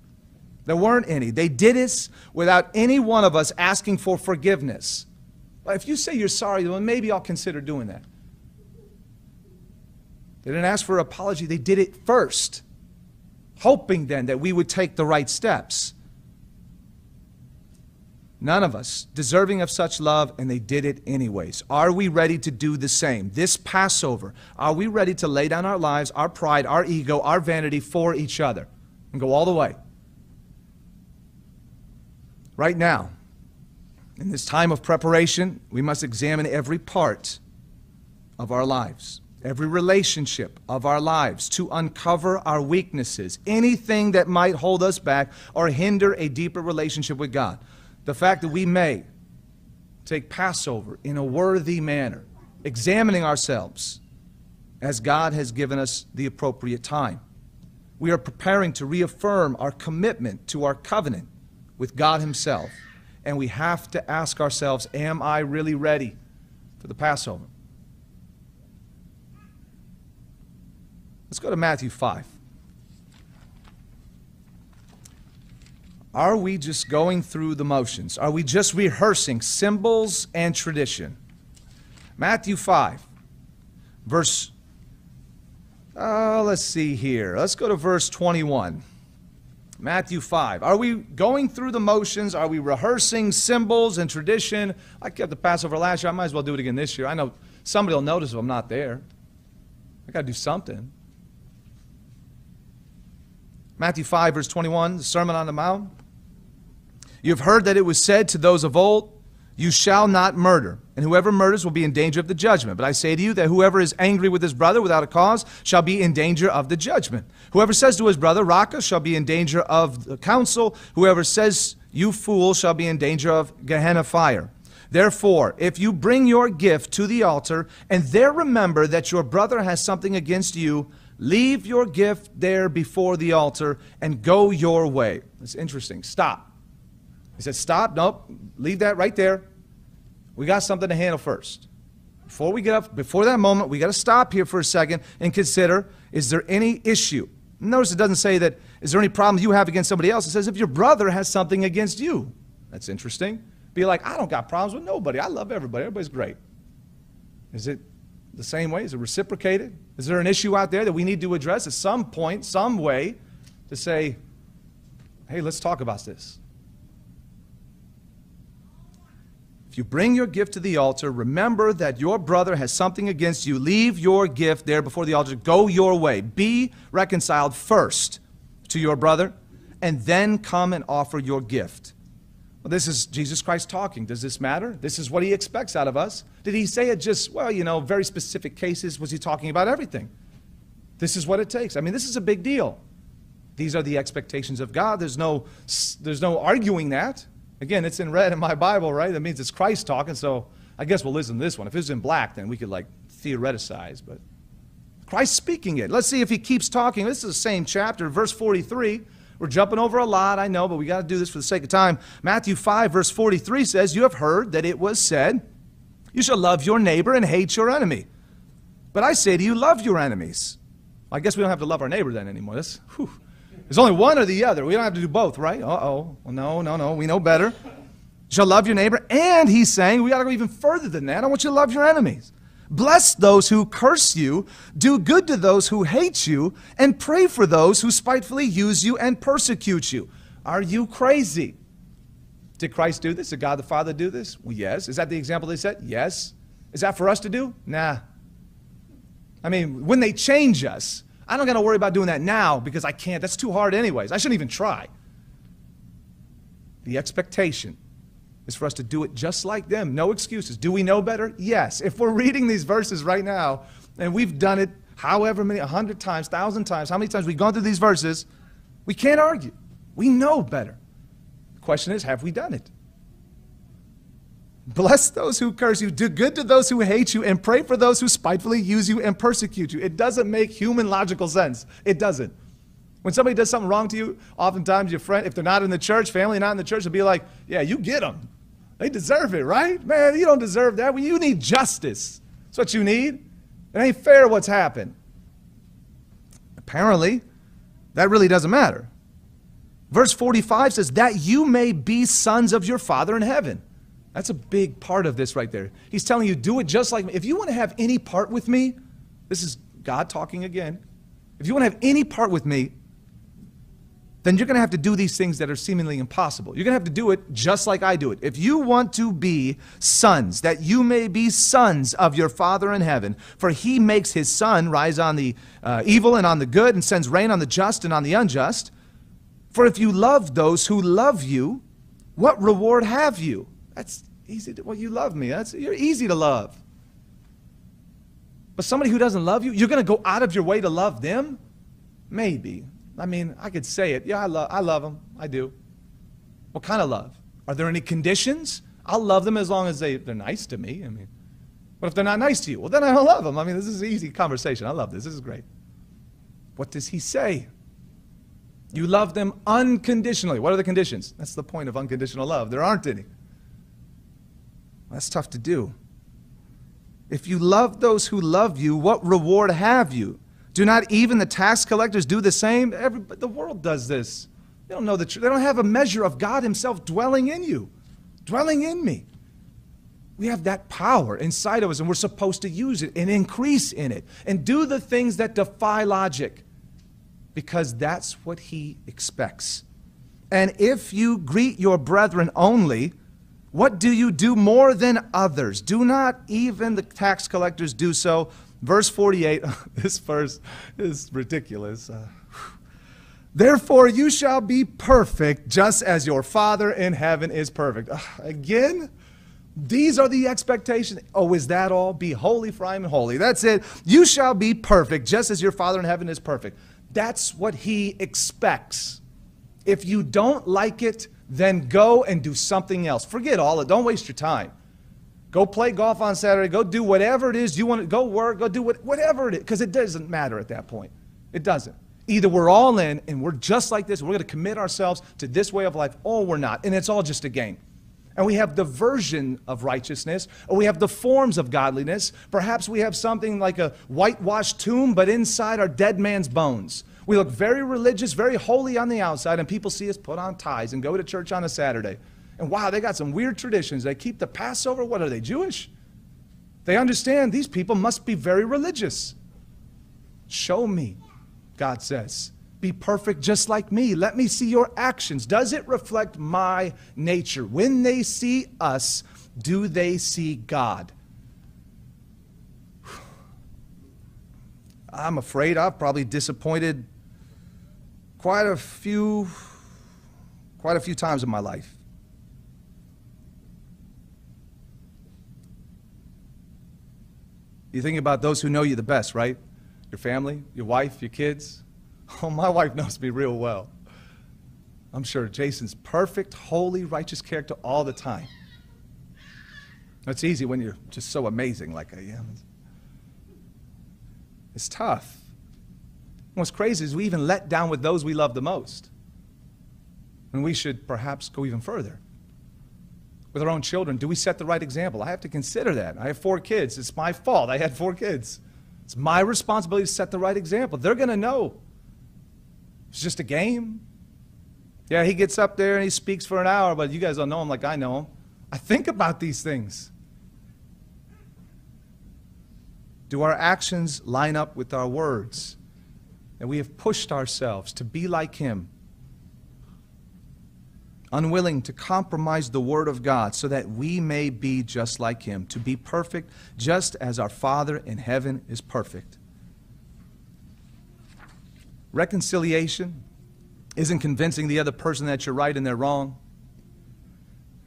There weren't any. They did this without any one of us asking for forgiveness. If you say you're sorry, then maybe I'll consider doing that. They didn't ask for an apology, they did it first, hoping then that we would take the right steps. None of us deserving of such love, and they did it anyways. Are we ready to do the same? This Passover, are we ready to lay down our lives, our pride, our ego, our vanity for each other and go all the way? Right now, in this time of preparation, we must examine every part of our lives, every relationship of our lives to uncover our weaknesses, anything that might hold us back or hinder a deeper relationship with God. The fact that we may take Passover in a worthy manner, examining ourselves as God has given us the appropriate time. We are preparing to reaffirm our commitment to our covenant with God Himself. And we have to ask ourselves, am I really ready for the Passover? Let's go to Matthew 5. Are we just going through the motions? Are we just rehearsing symbols and tradition? Matthew 5, verse, uh, let's see here. Let's go to verse 21. Matthew 5. Are we going through the motions? Are we rehearsing symbols and tradition? I kept the Passover last year. I might as well do it again this year. I know somebody will notice if I'm not there. I got to do something. Matthew 5, verse 21, the Sermon on the Mount. You have heard that it was said to those of old, You shall not murder, and whoever murders will be in danger of the judgment. But I say to you that whoever is angry with his brother without a cause shall be in danger of the judgment. Whoever says to his brother, Raca, shall be in danger of the council. Whoever says, You fool, shall be in danger of Gehenna fire. Therefore, if you bring your gift to the altar, and there remember that your brother has something against you, leave your gift there before the altar and go your way. It's interesting. Stop. He said, Stop. Nope. Leave that right there. We got something to handle first. Before we get up, before that moment, we got to stop here for a second and consider is there any issue? Notice it doesn't say that, is there any problem you have against somebody else? It says if your brother has something against you. That's interesting. Be like, I don't got problems with nobody. I love everybody. Everybody's great. Is it the same way? Is it reciprocated? Is there an issue out there that we need to address at some point, some way, to say, hey, let's talk about this? If you bring your gift to the altar, remember that your brother has something against you. Leave your gift there before the altar. Go your way. Be reconciled first to your brother, and then come and offer your gift. Well, this is Jesus Christ talking. Does this matter? This is what he expects out of us. Did he say it just, well, you know, very specific cases? Was he talking about everything? This is what it takes. I mean, this is a big deal. These are the expectations of God. There's no, there's no arguing that. Again, it's in red in my Bible, right? That means it's Christ talking, so I guess we'll listen to this one. If it was in black, then we could like theoreticize, but Christ speaking it. Let's see if he keeps talking. This is the same chapter, verse 43. We're jumping over a lot, I know, but we got to do this for the sake of time. Matthew 5, verse 43 says, You have heard that it was said, You shall love your neighbor and hate your enemy. But I say to you, love your enemies. I guess we don't have to love our neighbor then anymore. That's, whew. There's only one or the other. We don't have to do both, right? Uh oh. Well, no, no, no. We know better. You shall love your neighbor. And he's saying, we got to go even further than that. I want you to love your enemies. Bless those who curse you, do good to those who hate you, and pray for those who spitefully use you and persecute you. Are you crazy? Did Christ do this? Did God the Father do this? Well, yes. Is that the example they set? Yes. Is that for us to do? Nah. I mean, when they change us, I don't got to worry about doing that now because I can't. That's too hard, anyways. I shouldn't even try. The expectation is for us to do it just like them. No excuses. Do we know better? Yes. If we're reading these verses right now and we've done it however many, a hundred times, thousand times, how many times we've gone through these verses, we can't argue. We know better. The question is, have we done it? Bless those who curse you, do good to those who hate you, and pray for those who spitefully use you and persecute you. It doesn't make human logical sense. It doesn't. When somebody does something wrong to you, oftentimes your friend, if they're not in the church, family not in the church, will be like, yeah, you get them. They deserve it, right? Man, you don't deserve that. Well, you need justice. That's what you need. It ain't fair what's happened. Apparently, that really doesn't matter. Verse 45 says, that you may be sons of your Father in heaven. That's a big part of this right there. He's telling you, do it just like me. If you want to have any part with me, this is God talking again. If you want to have any part with me, then you're going to have to do these things that are seemingly impossible. You're going to have to do it just like I do it. If you want to be sons, that you may be sons of your Father in heaven, for he makes his sun rise on the uh, evil and on the good, and sends rain on the just and on the unjust. For if you love those who love you, What reward have you? That's easy to, well, you love me. That's, you're easy to love. But somebody who doesn't love you, you're going to go out of your way to love them? Maybe. I mean, I could say it. Yeah, I, love, I love them. I do. What kind of love? Are there any conditions? I'll love them as long as they, they're nice to me. I mean, what if they're not nice to you? Well, then I don't love them. I mean, this is an easy conversation. I love this. This is great. What does he say? You love them unconditionally. What are the conditions? That's the point of unconditional love. There aren't any. That's tough to do. If you love those who love you, what reward have you? Do not even the tax collectors do the same? Every, the world does this. They don't know the truth. They don't have a measure of God Himself dwelling in you, dwelling in me. We have that power inside of us, and we're supposed to use it and increase in it and do the things that defy logic because that's what He expects. And if you greet your brethren only, what do you do more than others? Do not even the tax collectors do so? Verse 48, this verse is ridiculous. Uh, Therefore, you shall be perfect, just as your Father in heaven is perfect. Uh, again, these are the expectations. Oh, is that all? Be holy, for I am holy. That's it. You shall be perfect, just as your Father in heaven is perfect. That's what He expects. If you don't like it, then go and do something else. Forget all it. Don't waste your time. Go play golf on Saturday. Go do whatever it is you want to go work. Go do what, whatever it is, because it doesn't matter at that point. It doesn't. Either we're all in and we're just like this, we're going to commit ourselves to this way of life, or we're not. And it's all just a game. And we have the version of righteousness, or we have the forms of godliness. Perhaps we have something like a whitewashed tomb, but inside are dead man's bones. We look very religious, very holy on the outside, and people see us put on ties and go to church on a Saturday. And wow, they got some weird traditions. They keep the Passover. What are they, Jewish? They understand these people must be very religious. Show me, God says. Be perfect just like me. Let me see your actions. Does it reflect my nature? When they see us, do they see God? I'm afraid I've probably disappointed quite a few quite a few times in my life. You think about those who know you the best, right? Your family, your wife, your kids. Oh, my wife knows me real well. I'm sure Jason's perfect, holy, righteous character all the time. It's easy when you're just so amazing like I am. It's tough. What's crazy is we even let down with those we love the most. And we should perhaps go even further. With our own children, do we set the right example? I have to consider that. I have four kids. It's my fault. I had four kids. It's my responsibility to set the right example. They're going to know. It's just a game. Yeah, he gets up there and he speaks for an hour, but you guys don't know him like I know him. I think about these things. Do our actions line up with our words? That we have pushed ourselves to be like Him, unwilling to compromise the Word of God so that we may be just like Him, to be perfect just as our Father in heaven is perfect. Reconciliation isn't convincing the other person that you're right and they're wrong.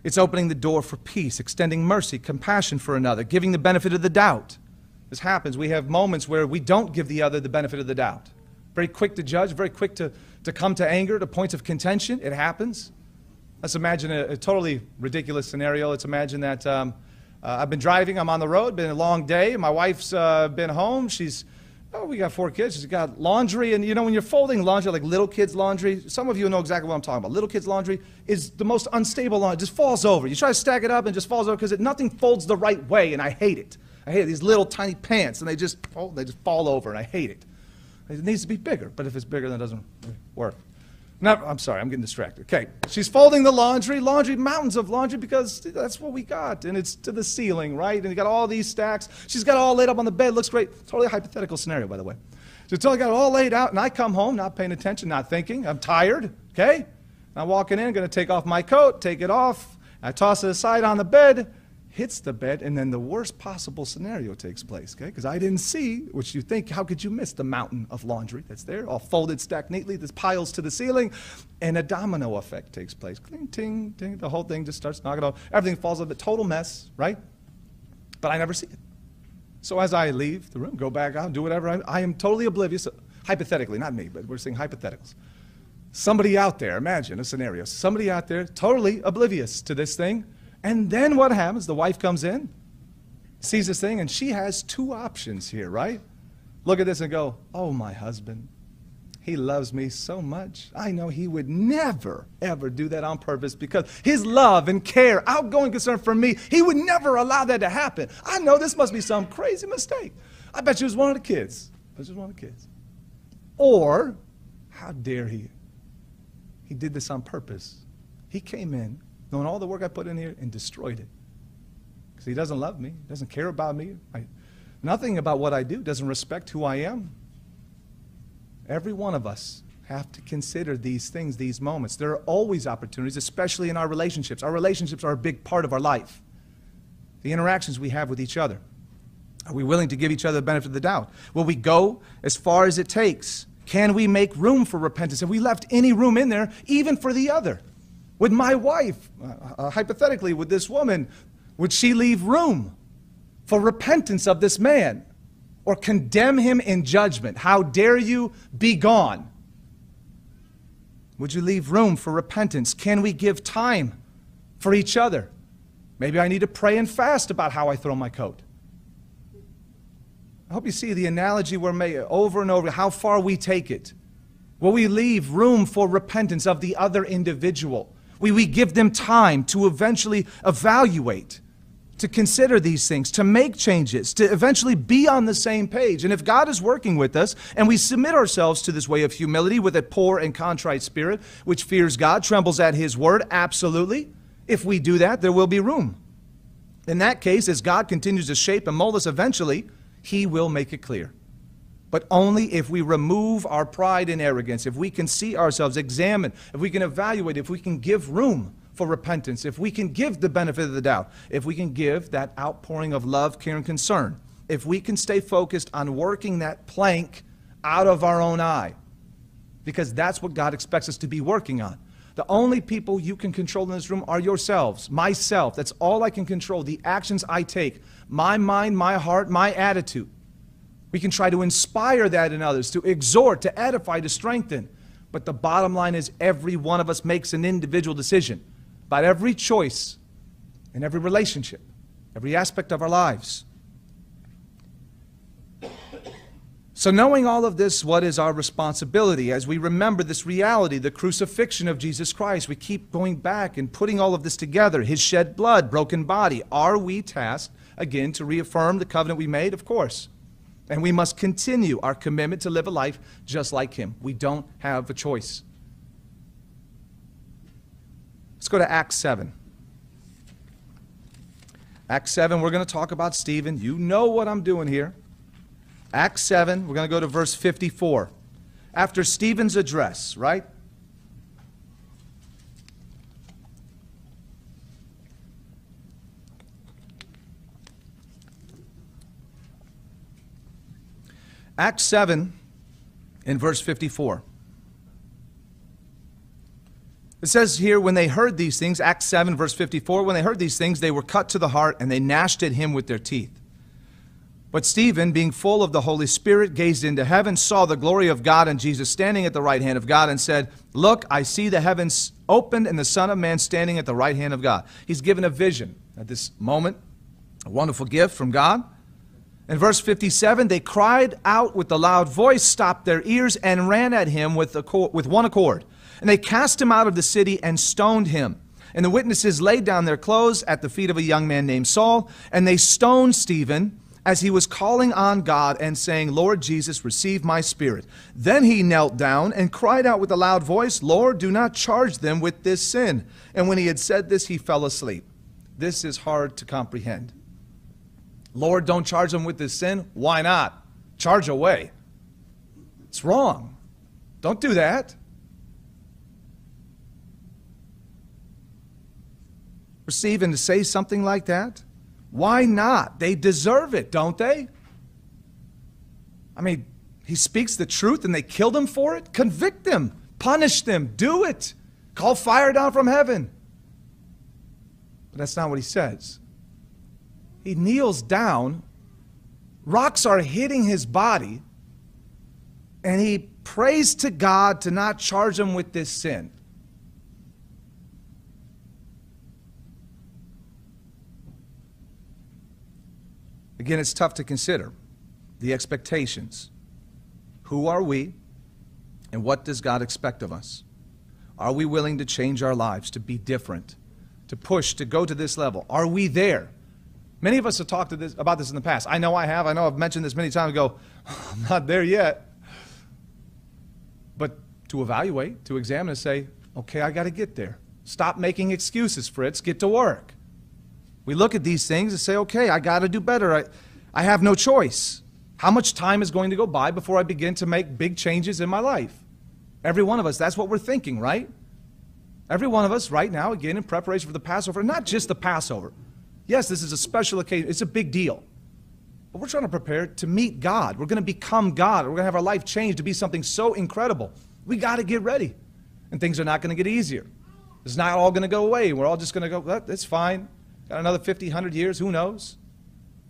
It's opening the door for peace, extending mercy, compassion for another, giving the benefit of the doubt. This happens. We have moments where we don't give the other the benefit of the doubt. Very quick to judge, very quick to, to come to anger, to points of contention. It happens. Let's imagine a, a totally ridiculous scenario. Let's imagine that um, uh, I've been driving, I'm on the road, been a long day. My wife's uh, been home. She's, oh, we got four kids. She's got laundry. And you know, when you're folding laundry, like little kids' laundry, some of you know exactly what I'm talking about. Little kids' laundry is the most unstable laundry. It just falls over. You try to stack it up and it just falls over because nothing folds the right way, and I hate it. I hate it. These little tiny pants, and they just, oh, they just fall over, and I hate it. It needs to be bigger, but if it's bigger, then it doesn't work. No, I'm sorry, I'm getting distracted. Okay, she's folding the laundry, laundry, mountains of laundry, because that's what we got, and it's to the ceiling, right? And you got all these stacks. She's got all laid up on the bed, looks great. Totally hypothetical scenario, by the way. So I got it all laid out, and I come home, not paying attention, not thinking, I'm tired, okay? I'm walking in, going to take off my coat, take it off. I toss it aside on the bed, hits the bed, and then the worst possible scenario takes place, okay? Because I didn't see, which you think, how could you miss the mountain of laundry that's there, all folded, stacked neatly, there's piles to the ceiling, and a domino effect takes place. Cling, ting, ting, the whole thing just starts knocking off. Everything falls over, total mess, right? But I never see it. So as I leave the room, go back out, do whatever, I, I am totally oblivious, hypothetically, not me, but we're saying hypotheticals. Somebody out there, imagine a scenario, somebody out there totally oblivious to this thing, and then what happens? The wife comes in, sees this thing, and she has two options here, right? Look at this and go, Oh, my husband, he loves me so much. I know he would never, ever do that on purpose because his love and care, outgoing concern for me, he would never allow that to happen. I know this must be some crazy mistake. I bet it was one of the kids. I bet you was one of the kids. Or, how dare he? He did this on purpose. He came in knowing all the work I put in here and destroyed it. Because he doesn't love me, doesn't care about me. I, nothing about what I do, doesn't respect who I am. Every one of us have to consider these things, these moments. There are always opportunities, especially in our relationships. Our relationships are a big part of our life. The interactions we have with each other. Are we willing to give each other the benefit of the doubt? Will we go as far as it takes? Can we make room for repentance? Have we left any room in there, even for the other? Would my wife, uh, uh, hypothetically, with this woman, would she leave room for repentance of this man or condemn him in judgment? How dare you be gone? Would you leave room for repentance? Can we give time for each other? Maybe I need to pray and fast about how I throw my coat. I hope you see the analogy we're over and over, how far we take it. Will we leave room for repentance of the other individual? We, we give them time to eventually evaluate, to consider these things, to make changes, to eventually be on the same page. And if God is working with us and we submit ourselves to this way of humility with a poor and contrite spirit, which fears God, trembles at His word, absolutely. If we do that, there will be room. In that case, as God continues to shape and mold us eventually, He will make it clear but only if we remove our pride and arrogance, if we can see ourselves, examine, if we can evaluate, if we can give room for repentance, if we can give the benefit of the doubt, if we can give that outpouring of love, care, and concern, if we can stay focused on working that plank out of our own eye, because that's what God expects us to be working on. The only people you can control in this room are yourselves, myself. That's all I can control, the actions I take, my mind, my heart, my attitude. We can try to inspire that in others, to exhort, to edify, to strengthen. But the bottom line is every one of us makes an individual decision about every choice and every relationship, every aspect of our lives. So, knowing all of this, what is our responsibility as we remember this reality, the crucifixion of Jesus Christ? We keep going back and putting all of this together his shed blood, broken body. Are we tasked, again, to reaffirm the covenant we made? Of course. And we must continue our commitment to live a life just like him. We don't have a choice. Let's go to Acts 7. Acts 7, we're going to talk about Stephen. You know what I'm doing here. Acts 7, we're going to go to verse 54. After Stephen's address, right? Acts 7 in verse 54. It says here, when they heard these things, Acts 7, verse 54, when they heard these things, they were cut to the heart and they gnashed at him with their teeth. But Stephen, being full of the Holy Spirit, gazed into heaven, saw the glory of God and Jesus standing at the right hand of God, and said, Look, I see the heavens opened and the Son of Man standing at the right hand of God. He's given a vision at this moment, a wonderful gift from God. In verse 57, they cried out with a loud voice, stopped their ears, and ran at him with, with one accord. And they cast him out of the city and stoned him. And the witnesses laid down their clothes at the feet of a young man named Saul, and they stoned Stephen as he was calling on God and saying, Lord Jesus, receive my spirit. Then he knelt down and cried out with a loud voice, Lord, do not charge them with this sin. And when he had said this, he fell asleep. This is hard to comprehend. Lord, don't charge them with this sin. Why not? Charge away. It's wrong. Don't do that. For Stephen to say something like that, Why not? They deserve it, don't they? I mean, he speaks the truth and they killed him for it? Convict them, punish them, do it. Call fire down from heaven. But that's not what he says. He kneels down, rocks are hitting his body, and he prays to God to not charge him with this sin. Again, it's tough to consider the expectations. Who are we, and what does God expect of us? Are we willing to change our lives, to be different, to push, to go to this level? Are we there? Many of us have talked this, about this in the past. I know I have. I know I've mentioned this many times ago. I'm not there yet. But to evaluate, to examine, and say, okay, I got to get there. Stop making excuses, Fritts. Get to work. We look at these things and say, okay, I got to do better. I, I have no choice. How much time is going to go by before I begin to make big changes in my life? Every one of us, that's what we're thinking, right? Every one of us right now, again, in preparation for the Passover, not just the Passover. Yes, this is a special occasion, it's a big deal. But we're trying to prepare to meet God. We're going to become God. We're going to have our life changed to be something so incredible. We got to get ready. And things are not going to get easier. It's not all going to go away. We're all just going to go, that's fine. Got another 50, 100 years, who knows?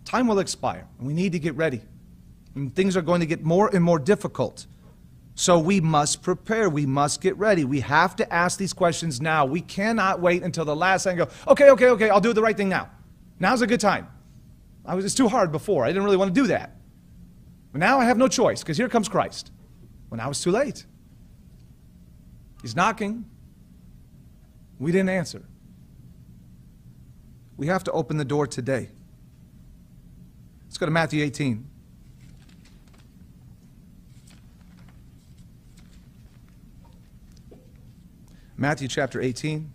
Time will expire, and we need to get ready. And things are going to get more and more difficult. So we must prepare. We must get ready. We have to ask these questions now. We cannot wait until the last second go, okay, okay, okay, I'll do the right thing now. Now's a good time. I was, it's too hard before. I didn't really want to do that. But now I have no choice because here comes Christ. Well, now it's too late. He's knocking. We didn't answer. We have to open the door today. Let's go to Matthew 18. Matthew chapter 18.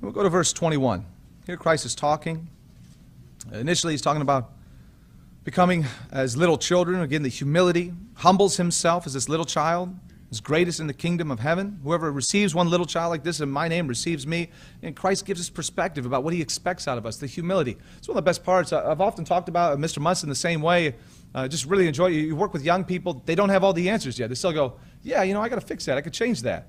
We'll go to verse 21. Here Christ is talking. Initially, he's talking about becoming as little children. Again, the humility, humbles himself as this little child, is greatest in the kingdom of heaven. Whoever receives one little child like this in my name receives me. And Christ gives us perspective about what he expects out of us, the humility. It's one of the best parts. I've often talked about Mr. Munson the same way. Uh, just really enjoy it. You work with young people, they don't have all the answers yet. They still go, yeah, you know, I got to fix that. I could change that.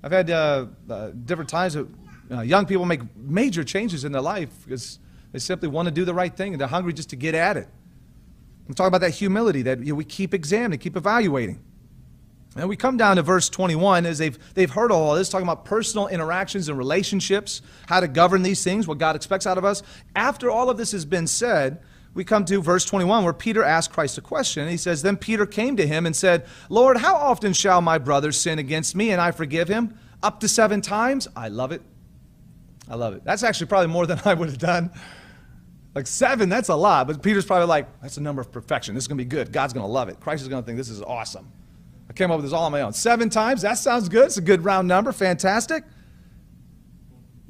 I've had uh, uh, different times that uh, young people make major changes in their life because they simply want to do the right thing and they're hungry just to get at it. I'm talking about that humility that you know, we keep examining, keep evaluating. And we come down to verse 21 as they've, they've heard all this, talking about personal interactions and relationships, how to govern these things, what God expects out of us. After all of this has been said, we come to verse 21 where Peter asked Christ a question. He says, Then Peter came to him and said, Lord, how often shall my brother sin against me and I forgive him? Up to seven times? I love it. I love it. That's actually probably more than I would have done. Like seven, that's a lot. But Peter's probably like, that's a number of perfection. This is going to be good. God's going to love it. Christ is going to think this is awesome. I came up with this all on my own. Seven times, that sounds good. It's a good round number. Fantastic.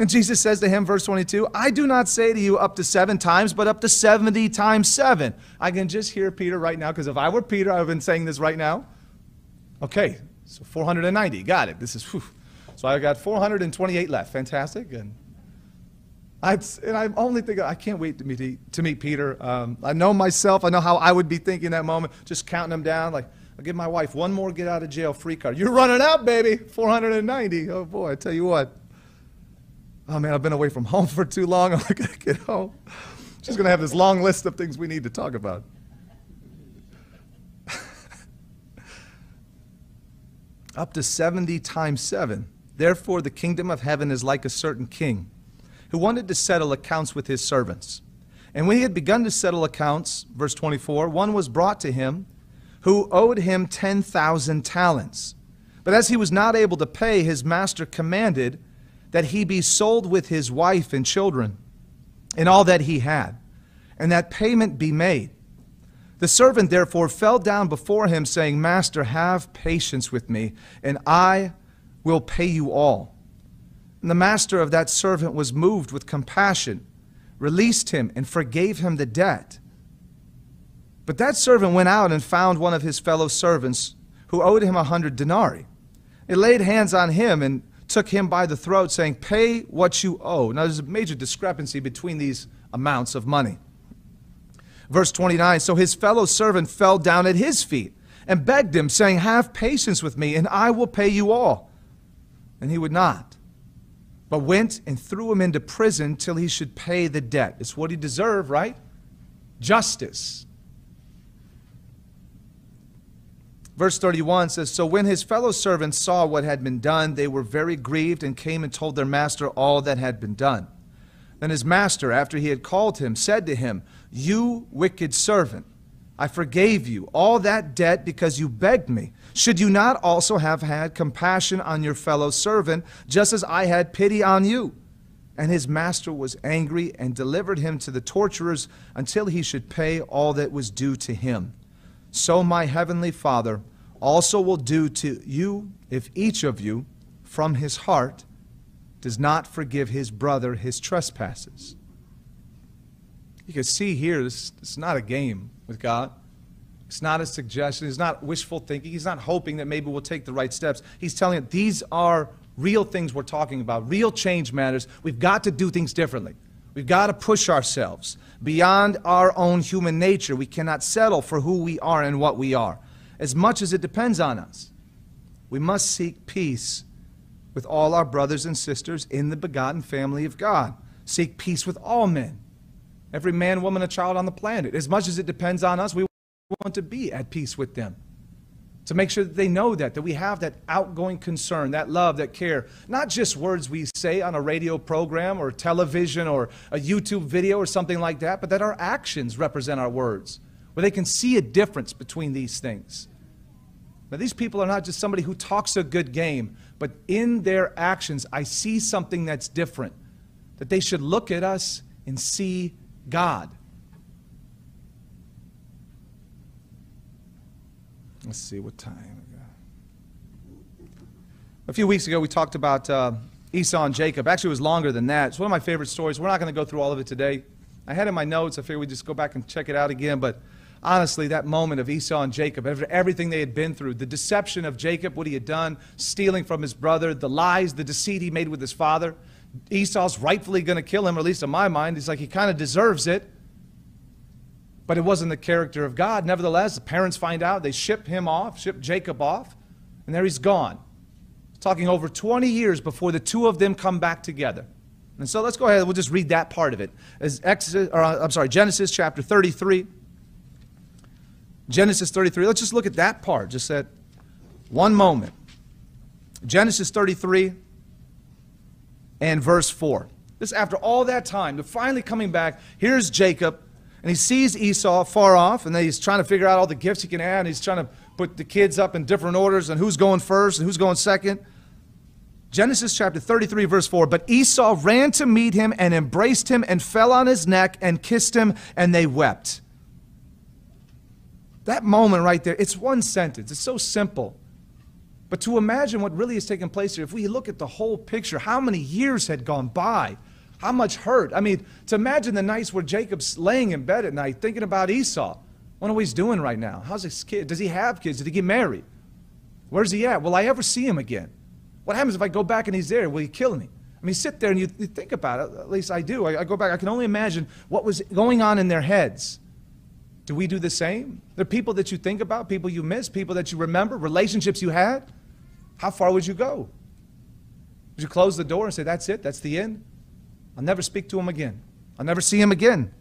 And Jesus says to him, verse 22, I do not say to you up to seven times, but up to 70 times seven. I can just hear Peter right now, because if I were Peter, I would have been saying this right now. Okay, so 490. Got it. This is, whew. so I've got 428 left. Fantastic. And I, and I'm only thinking, I can't wait to meet, to meet Peter. Um, I know myself. I know how I would be thinking that moment, just counting them down. Like, I'll give my wife one more get out of jail free card. You're running out, baby. 490. Oh, boy, I tell you what. Oh, man, I've been away from home for too long. I'm going to get home. She's going to have this long list of things we need to talk about. Up to 70 times 7. Therefore, the kingdom of heaven is like a certain king who wanted to settle accounts with his servants. And when he had begun to settle accounts, verse 24, one was brought to him who owed him 10,000 talents. But as he was not able to pay, his master commanded that he be sold with his wife and children and all that he had, and that payment be made. The servant therefore fell down before him, saying, Master, have patience with me, and I will pay you all. And the master of that servant was moved with compassion, released him, and forgave him the debt. But that servant went out and found one of his fellow servants who owed him a hundred denarii. It laid hands on him and took him by the throat, saying, Pay what you owe. Now, there's a major discrepancy between these amounts of money. Verse 29 So his fellow servant fell down at his feet and begged him, saying, Have patience with me, and I will pay you all. And he would not, but went and threw him into prison till he should pay the debt. It's what he deserved, right? Justice. Verse 31 says So when his fellow servants saw what had been done, they were very grieved and came and told their master all that had been done. Then his master, after he had called him, said to him, You wicked servant, I forgave you all that debt because you begged me. Should you not also have had compassion on your fellow servant, just as I had pity on you? And his master was angry and delivered him to the torturers until he should pay all that was due to him. So my heavenly Father also will do to you if each of you, from his heart, does not forgive his brother his trespasses. You can see here, this, is not a game with God. It's not a suggestion. It's not wishful thinking. He's not hoping that maybe we'll take the right steps. He's telling it these are real things we're talking about. Real change matters. We've got to do things differently. We've got to push ourselves beyond our own human nature. We cannot settle for who we are and what we are, as much as it depends on us. We must seek peace with all our brothers and sisters in the begotten family of God. Seek peace with all men, every man, woman, and child on the planet. As much as it depends on us, we want to be at peace with them. To make sure that they know that, that we have that outgoing concern, that love, that care. Not just words we say on a radio program or television or a YouTube video or something like that, but that our actions represent our words, where they can see a difference between these things. Now, these people are not just somebody who talks a good game, but in their actions, I see something that's different. That they should look at us and see God. Let's see what time. A few weeks ago, we talked about uh, Esau and Jacob. Actually, it was longer than that. It's one of my favorite stories. We're not going to go through all of it today. I had in my notes. I figured we'd just go back and check it out again. But honestly, that moment of Esau and Jacob, everything they had been through, the deception of Jacob, what he had done, stealing from his brother, the lies, the deceit he made with his father. Esau's rightfully going to kill him, or at least in my mind. He's like, he kind of deserves it. But it wasn't the character of God. Nevertheless, the parents find out. They ship him off, ship Jacob off, and there he's gone. Talking over 20 years before the two of them come back together. And so let's go ahead. We'll just read that part of it. As Exodus, or uh, I'm sorry, Genesis chapter 33. Genesis 33. Let's just look at that part, just at one moment. Genesis 33 and verse 4. This after all that time, they're finally coming back. Here's Jacob and he sees Esau far off, and then he's trying to figure out all the gifts he can add, and he's trying to put the kids up in different orders and who's going first and who's going second. Genesis chapter 33, verse 4. But Esau ran to meet him and embraced him and fell on his neck and kissed him, and they wept. That moment right there, it's one sentence. It's so simple. But to imagine what really has taken place here, if we look at the whole picture, how many years had gone by? How much hurt? I mean, to imagine the nights where Jacob's laying in bed at night thinking about Esau. What he's doing right now. How's his kid? Does he have kids? Did he get married? Where's he at? Will I ever see him again? What happens if I go back and he's there? Will he kill me? I mean, sit there and you, you think about it. At least I do. I, I go back. I can only imagine what was going on in their heads. Do we do the same? There are people that you think about, people you miss, people that you remember, relationships you had. How far would you go? Would you close the door and say, That's it? That's the end? I'll never speak to him again. I'll never see him again.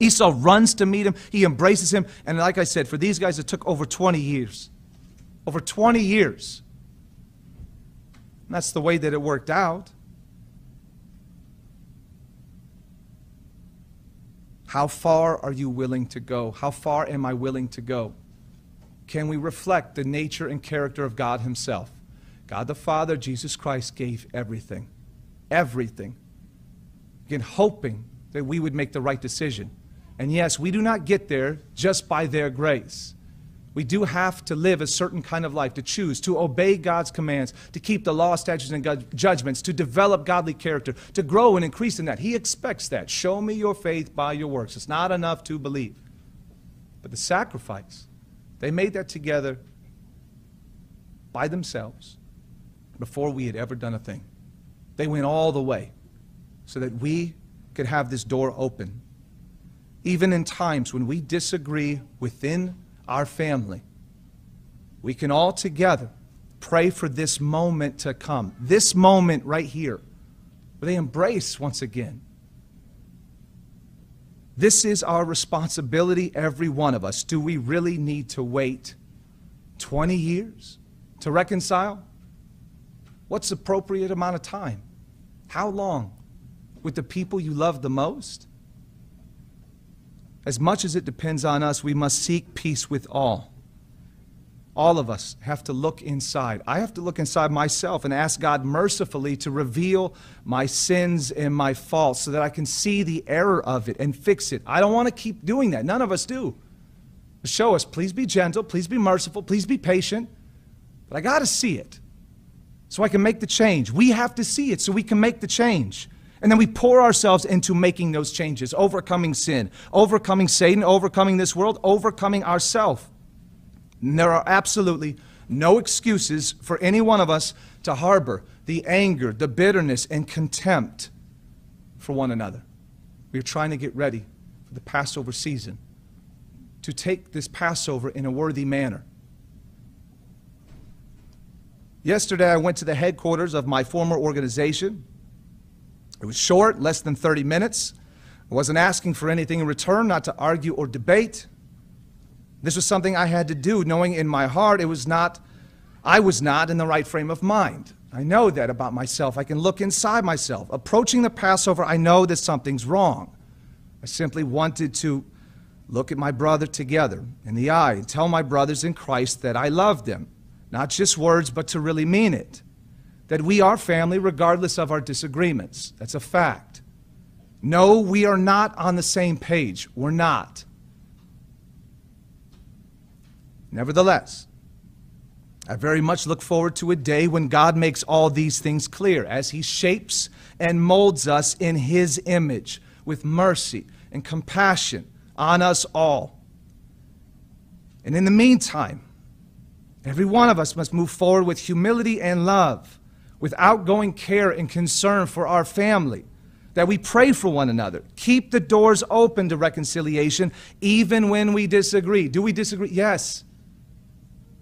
Esau runs to meet him. He embraces him. And like I said, for these guys, it took over 20 years. Over 20 years. And that's the way that it worked out. How far are you willing to go? How far am I willing to go? Can we reflect the nature and character of God Himself? God the Father, Jesus Christ gave everything. Everything again, hoping that we would make the right decision. And yes, we do not get there just by their grace. We do have to live a certain kind of life, to choose, to obey God's commands, to keep the law, statutes, and judgments, to develop godly character, to grow and increase in that. He expects that. Show me your faith by your works. It's not enough to believe. But the sacrifice, they made that together by themselves. Before we had ever done a thing. They went all the way so that we could have this door open. Even in times when we disagree within our family, we can all together pray for this moment to come. This moment right here, where they embrace once again. This is our responsibility, every one of us. Do we really need to wait 20 years to reconcile? What's the appropriate amount of time? How long? With the people you love the most? As much as it depends on us, we must seek peace with all. All of us have to look inside. I have to look inside myself and ask God mercifully to reveal my sins and my faults so that I can see the error of it and fix it. I don't want to keep doing that. None of us do. Show us, please be gentle, please be merciful, please be patient. But I got to see it so I can make the change. We have to see it so we can make the change. And then we pour ourselves into making those changes, overcoming sin, overcoming Satan, overcoming this world, overcoming ourselves. There are absolutely no excuses for any one of us to harbor the anger, the bitterness, and contempt for one another. We are trying to get ready for the Passover season to take this Passover in a worthy manner. Yesterday, I went to the headquarters of my former organization. It was short, less than 30 minutes. I wasn't asking for anything in return, not to argue or debate. This was something I had to do, knowing in my heart it was not, I was not in the right frame of mind. I know that about myself. I can look inside myself. Approaching the Passover, I know that something's wrong. I simply wanted to look at my brother together in the eye and tell my brothers in Christ that I love them not just words, but to really mean it. That we are family regardless of our disagreements. That's a fact. No, we are not on the same page. We're not. Nevertheless, I very much look forward to a day when God makes all these things clear as He shapes and molds us in His image with mercy and compassion on us all. And in the meantime, Every one of us must move forward with humility and love, with outgoing care and concern for our family, that we pray for one another. Keep the doors open to reconciliation, even when we disagree. Do we disagree? Yes.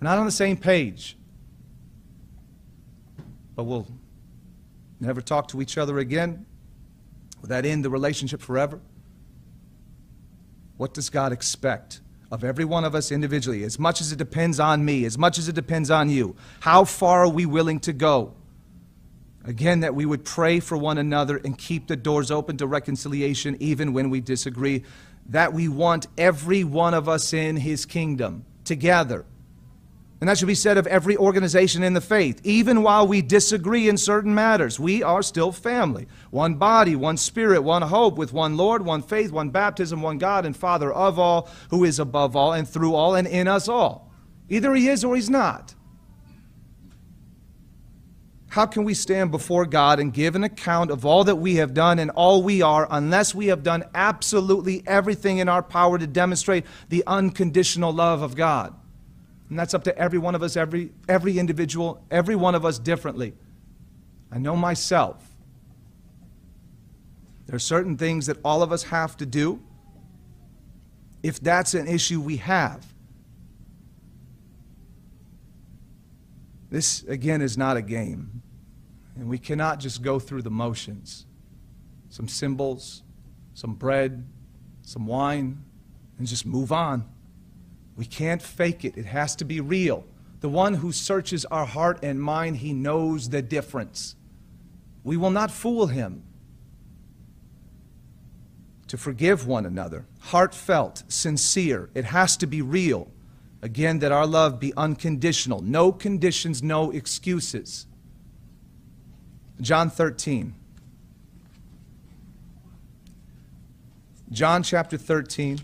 We're not on the same page. But we'll never talk to each other again. Will that end the relationship forever? What does God expect of every one of us individually, as much as it depends on me, as much as it depends on you. How far are we willing to go? Again, that we would pray for one another and keep the doors open to reconciliation even when we disagree. That we want every one of us in His kingdom together. And that should be said of every organization in the faith. Even while we disagree in certain matters, we are still family. One body, one spirit, one hope, with one Lord, one faith, one baptism, one God and Father of all, who is above all and through all and in us all. Either He is or He's not. How can we stand before God and give an account of all that we have done and all we are unless we have done absolutely everything in our power to demonstrate the unconditional love of God? And that's up to every one of us, every, every individual, every one of us differently. I know myself. There are certain things that all of us have to do if that's an issue we have. This, again, is not a game. And we cannot just go through the motions. Some symbols, some bread, some wine, and just move on. We can't fake it, it has to be real. The one who searches our heart and mind, he knows the difference. We will not fool him. To forgive one another, heartfelt, sincere, it has to be real. Again, that our love be unconditional. No conditions, no excuses. John 13. John chapter 13.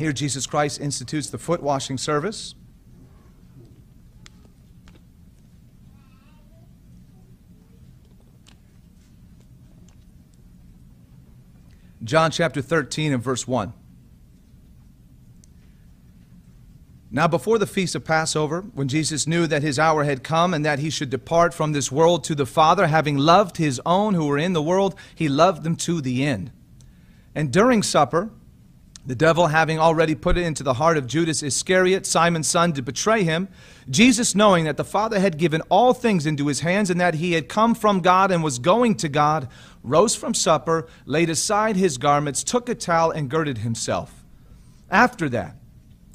Here, Jesus Christ institutes the foot washing service. John chapter 13 and verse 1. Now, before the feast of Passover, when Jesus knew that his hour had come and that he should depart from this world to the Father, having loved his own who were in the world, he loved them to the end. And during supper, the devil having already put it into the heart of Judas Iscariot, Simon's son, to betray him, Jesus, knowing that the Father had given all things into his hands and that he had come from God and was going to God, rose from supper, laid aside his garments, took a towel, and girded himself. After that,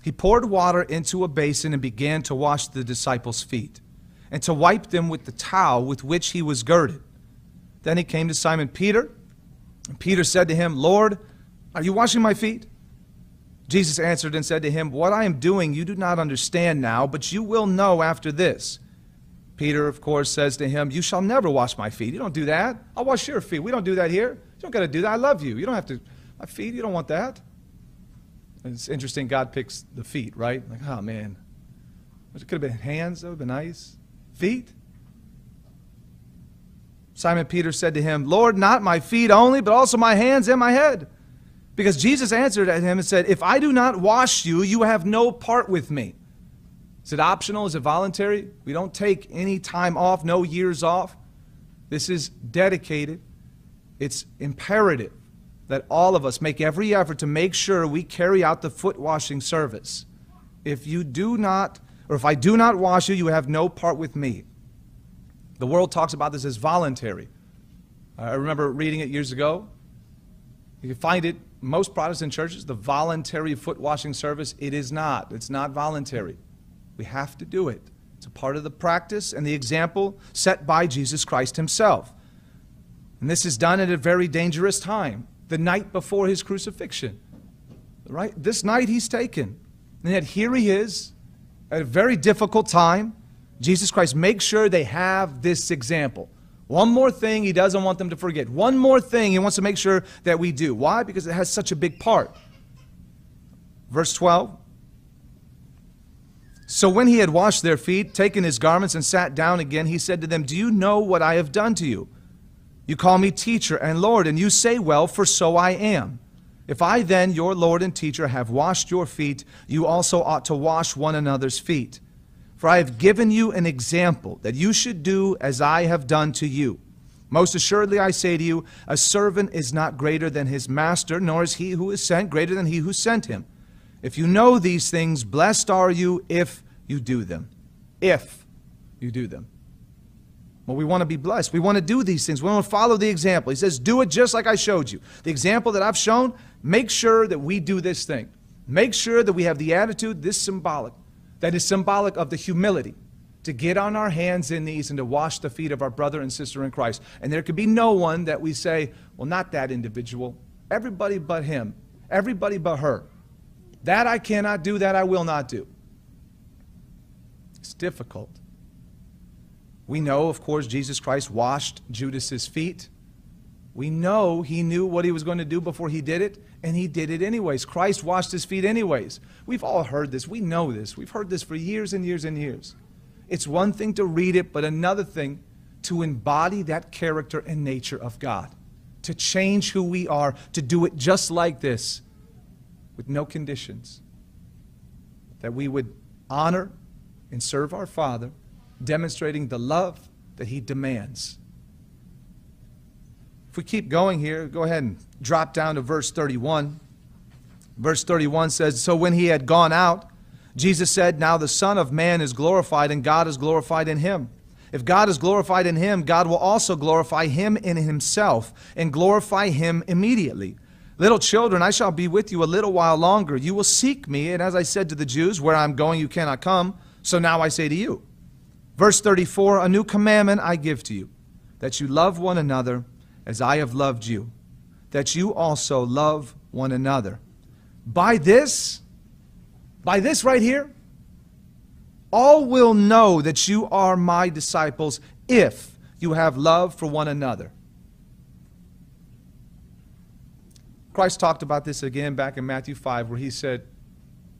he poured water into a basin and began to wash the disciples' feet and to wipe them with the towel with which he was girded. Then he came to Simon Peter, and Peter said to him, Lord, are you washing my feet? Jesus answered and said to him, What I am doing you do not understand now, but you will know after this. Peter, of course, says to him, You shall never wash my feet. You don't do that. I'll wash your feet. We don't do that here. You don't got to do that. I love you. You don't have to. My feet, you don't want that. It's interesting, God picks the feet, right? Like, oh man. It could have been hands, that would have been nice. Feet? Simon Peter said to him, Lord, not my feet only, but also my hands and my head. Because Jesus answered at him and said, If I do not wash you, you have no part with me. Is it optional? Is it voluntary? We don't take any time off, no years off. This is dedicated, it's imperative that all of us make every effort to make sure we carry out the foot washing service. If you do not, or if I do not wash you, you have no part with me. The world talks about this as voluntary. I remember reading it years ago. You can find it most Protestant churches, the voluntary foot washing service. It is not. It's not voluntary. We have to do it. It's a part of the practice and the example set by Jesus Christ himself. And this is done at a very dangerous time the night before his crucifixion. Right? This night he's taken. And yet here he is at a very difficult time. Jesus Christ makes sure they have this example. One more thing he doesn't want them to forget. One more thing he wants to make sure that we do. Why? Because it has such a big part. Verse 12. So when he had washed their feet, taken his garments, and sat down again, he said to them, Do you know what I have done to you? You call me teacher and Lord, and you say, Well, for so I am. If I then, your Lord and teacher, have washed your feet, you also ought to wash one another's feet. For I have given you an example that you should do as I have done to you. Most assuredly, I say to you, a servant is not greater than his master, nor is he who is sent greater than he who sent him. If you know these things, blessed are you if you do them. If you do them. Well, we want to be blessed. We want to do these things. We want to follow the example. He says, Do it just like I showed you. The example that I've shown, make sure that we do this thing. Make sure that we have the attitude, this symbolic, that is symbolic of the humility to get on our hands and knees and to wash the feet of our brother and sister in Christ. And there could be no one that we say, Well, not that individual. Everybody but him. Everybody but her. That I cannot do, that I will not do. It's difficult. We know, of course, Jesus Christ washed Judas's feet. We know he knew what he was going to do before he did it, and he did it anyways. Christ washed his feet anyways. We've all heard this. We know this. We've heard this for years and years and years. It's one thing to read it, but another thing to embody that character and nature of God, to change who we are, to do it just like this, with no conditions. That we would honor and serve our Father demonstrating the love that he demands. If we keep going here, go ahead and drop down to verse 31. Verse 31 says, So when he had gone out, Jesus said, Now the Son of Man is glorified, and God is glorified in him. If God is glorified in him, God will also glorify him in himself, and glorify him immediately. Little children, I shall be with you a little while longer. You will seek me, and as I said to the Jews, Where I'm going, you cannot come. So now I say to you, Verse 34 A new commandment I give to you, that you love one another as I have loved you, that you also love one another. By this, by this right here, all will know that you are my disciples if you have love for one another. Christ talked about this again back in Matthew 5, where he said,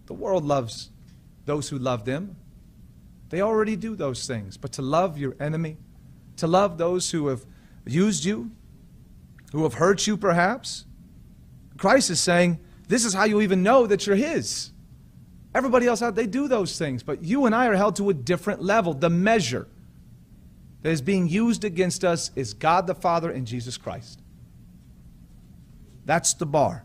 The world loves those who love them. They already do those things. But to love your enemy, to love those who have used you, who have hurt you perhaps, Christ is saying, this is how you even know that you're His. Everybody else out, they do those things. But you and I are held to a different level. The measure that is being used against us is God the Father and Jesus Christ. That's the bar.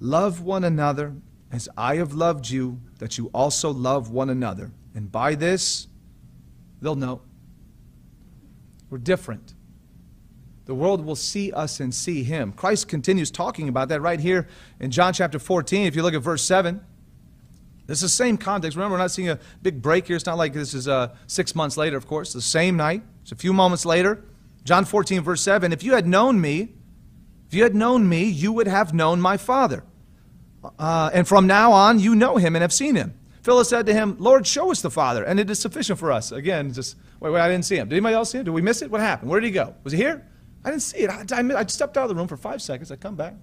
Love one another as I have loved you, that you also love one another. And by this, they'll know. We're different. The world will see us and see him. Christ continues talking about that right here in John chapter 14. If you look at verse 7, this is the same context. Remember, we're not seeing a big break here. It's not like this is uh, six months later, of course. The same night. It's a few moments later. John 14, verse 7. If you had known me, if you had known me, you would have known my Father. Uh, and from now on, you know him and have seen him. Philip said to him, Lord, show us the Father, and it is sufficient for us. Again, just, wait, wait, I didn't see him. Did anybody else see him? Did we miss it? What happened? Where did he go? Was he here? I didn't see it. I, I, I stepped out of the room for five seconds. I come back.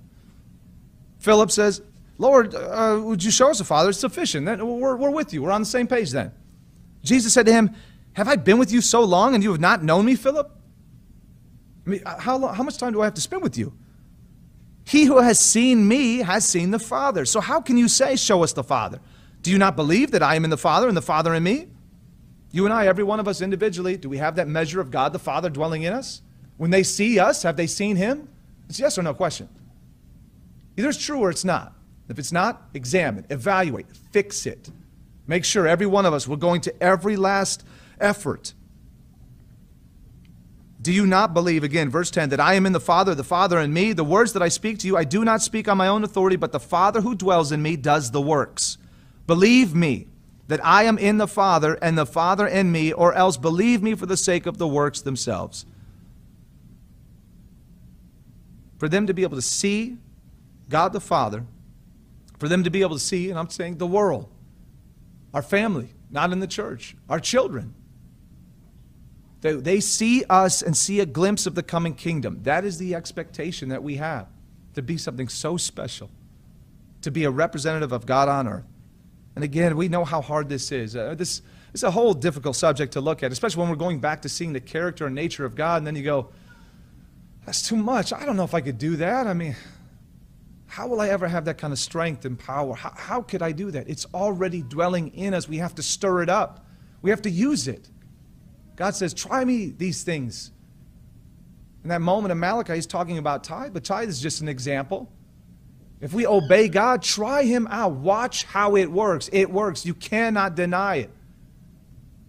Philip says, Lord, uh, would you show us the Father? It's sufficient. We're, we're with you. We're on the same page then. Jesus said to him, Have I been with you so long and you have not known me, Philip? I mean, how, long, how much time do I have to spend with you? He who has seen me has seen the Father. So how can you say, Show us the Father? Do you not believe that I am in the Father and the Father in me? You and I, every one of us individually, do we have that measure of God the Father dwelling in us? When they see us, have they seen Him? It's yes or no question. Either it's true or it's not. If it's not, examine, evaluate, fix it. Make sure every one of us, we're going to every last effort do you not believe, again, verse 10, that I am in the Father, the Father in me? The words that I speak to you, I do not speak on my own authority, but the Father who dwells in me does the works. Believe me that I am in the Father and the Father in me, or else believe me for the sake of the works themselves. For them to be able to see God the Father, for them to be able to see, and I'm saying the world, our family, not in the church, our children, they, they see us and see a glimpse of the coming kingdom. That is the expectation that we have to be something so special, to be a representative of God on earth. And again, we know how hard this is. Uh, this is a whole difficult subject to look at, especially when we're going back to seeing the character and nature of God, and then you go, that's too much. I don't know if I could do that. I mean, how will I ever have that kind of strength and power? How, how could I do that? It's already dwelling in us. We have to stir it up, we have to use it. God says, Try me these things. In that moment in Malachi, he's talking about tithe, but tithe is just an example. If we obey God, try Him out. Watch how it works. It works. You cannot deny it.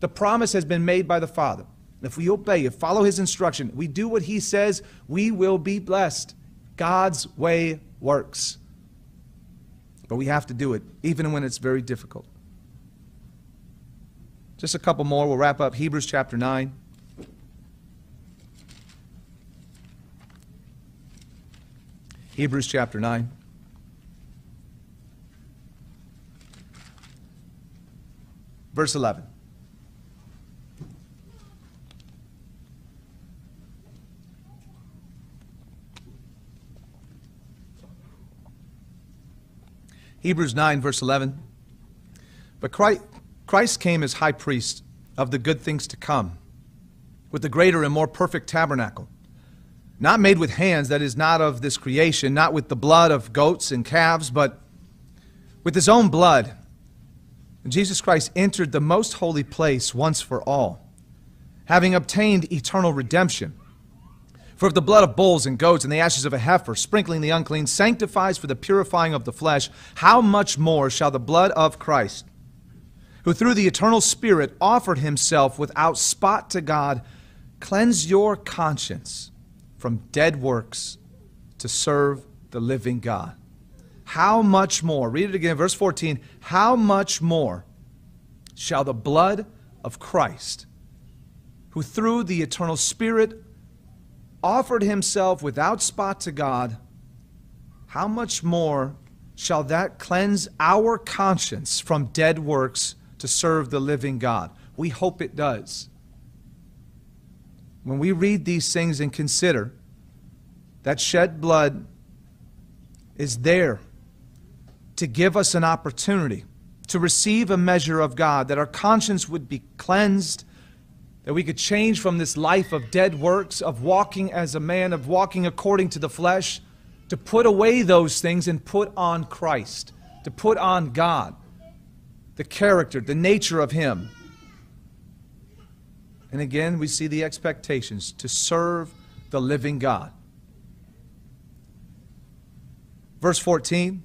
The promise has been made by the Father. If we obey, if follow His instruction, we do what He says, we will be blessed. God's way works. But we have to do it, even when it's very difficult. Just a couple more. We'll wrap up Hebrews chapter 9. Hebrews chapter 9. Verse 11. Hebrews 9, verse 11. But Christ, came as high priest of the good things to come, with the greater and more perfect tabernacle, not made with hands, that is, not of this creation, not with the blood of goats and calves, but with his own blood. Jesus Christ entered the most holy place once for all, having obtained eternal redemption. For if the blood of bulls and goats and the ashes of a heifer, sprinkling the unclean, sanctifies for the purifying of the flesh, how much more shall the blood of Christ? who through the eternal Spirit offered himself without spot to God, cleanse your conscience from dead works to serve the living God. How much more, read it again, verse 14, how much more shall the blood of Christ, who through the eternal Spirit offered himself without spot to God, how much more shall that cleanse our conscience from dead works to serve the living God. We hope it does. When we read these things and consider that shed blood is there to give us an opportunity to receive a measure of God, that our conscience would be cleansed, that we could change from this life of dead works, of walking as a man, of walking according to the flesh, to put away those things and put on Christ, to put on God, the character, the nature of Him. And again, we see the expectations to serve the living God. Verse 14,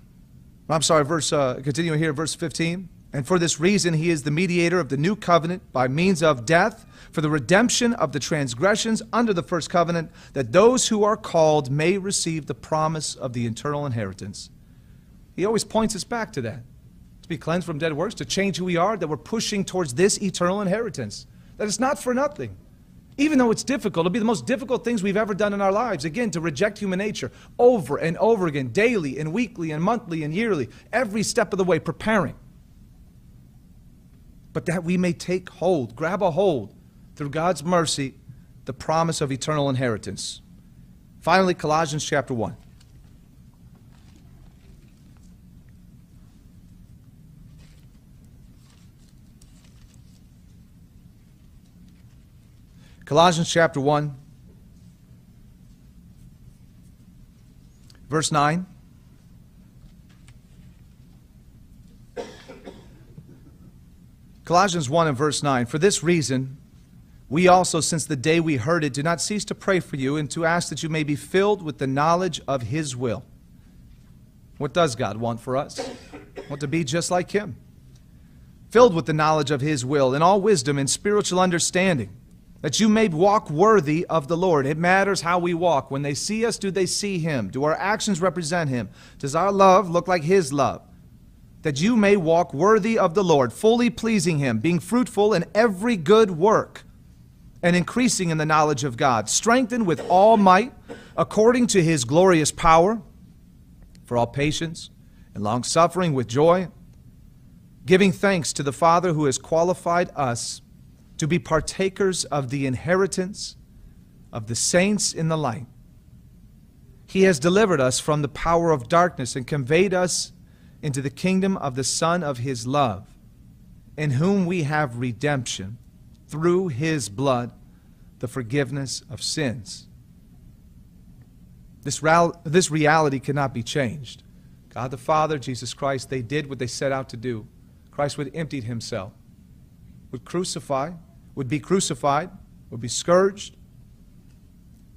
I'm sorry, verse, uh, continuing here, verse 15. And for this reason, he is the mediator of the new covenant by means of death for the redemption of the transgressions under the first covenant, that those who are called may receive the promise of the eternal inheritance. He always points us back to that to be cleansed from dead works, to change who we are, that we're pushing towards this eternal inheritance. That it's not for nothing. Even though it's difficult, it'll be the most difficult things we've ever done in our lives. Again, to reject human nature over and over again, daily and weekly and monthly and yearly, every step of the way, preparing. But that we may take hold, grab a hold through God's mercy, the promise of eternal inheritance. Finally, Colossians chapter 1. Colossians chapter 1, verse 9. Colossians 1 and verse 9. For this reason, we also, since the day we heard it, do not cease to pray for you and to ask that you may be filled with the knowledge of His will. What does God want for us? Want to be just like Him. Filled with the knowledge of His will, in all wisdom and spiritual understanding that you may walk worthy of the Lord. It matters how we walk. When they see us, do they see Him? Do our actions represent Him? Does our love look like His love? That you may walk worthy of the Lord, fully pleasing Him, being fruitful in every good work, and increasing in the knowledge of God, strengthened with all might, according to His glorious power, for all patience and long suffering with joy, giving thanks to the Father who has qualified us to be partakers of the inheritance of the saints in the light. He has delivered us from the power of darkness and conveyed us into the kingdom of the Son of His love, in whom we have redemption through His blood, the forgiveness of sins. This, this reality cannot be changed. God the Father, Jesus Christ, they did what they set out to do. Christ would empty himself, would crucify, would be crucified, would be scourged,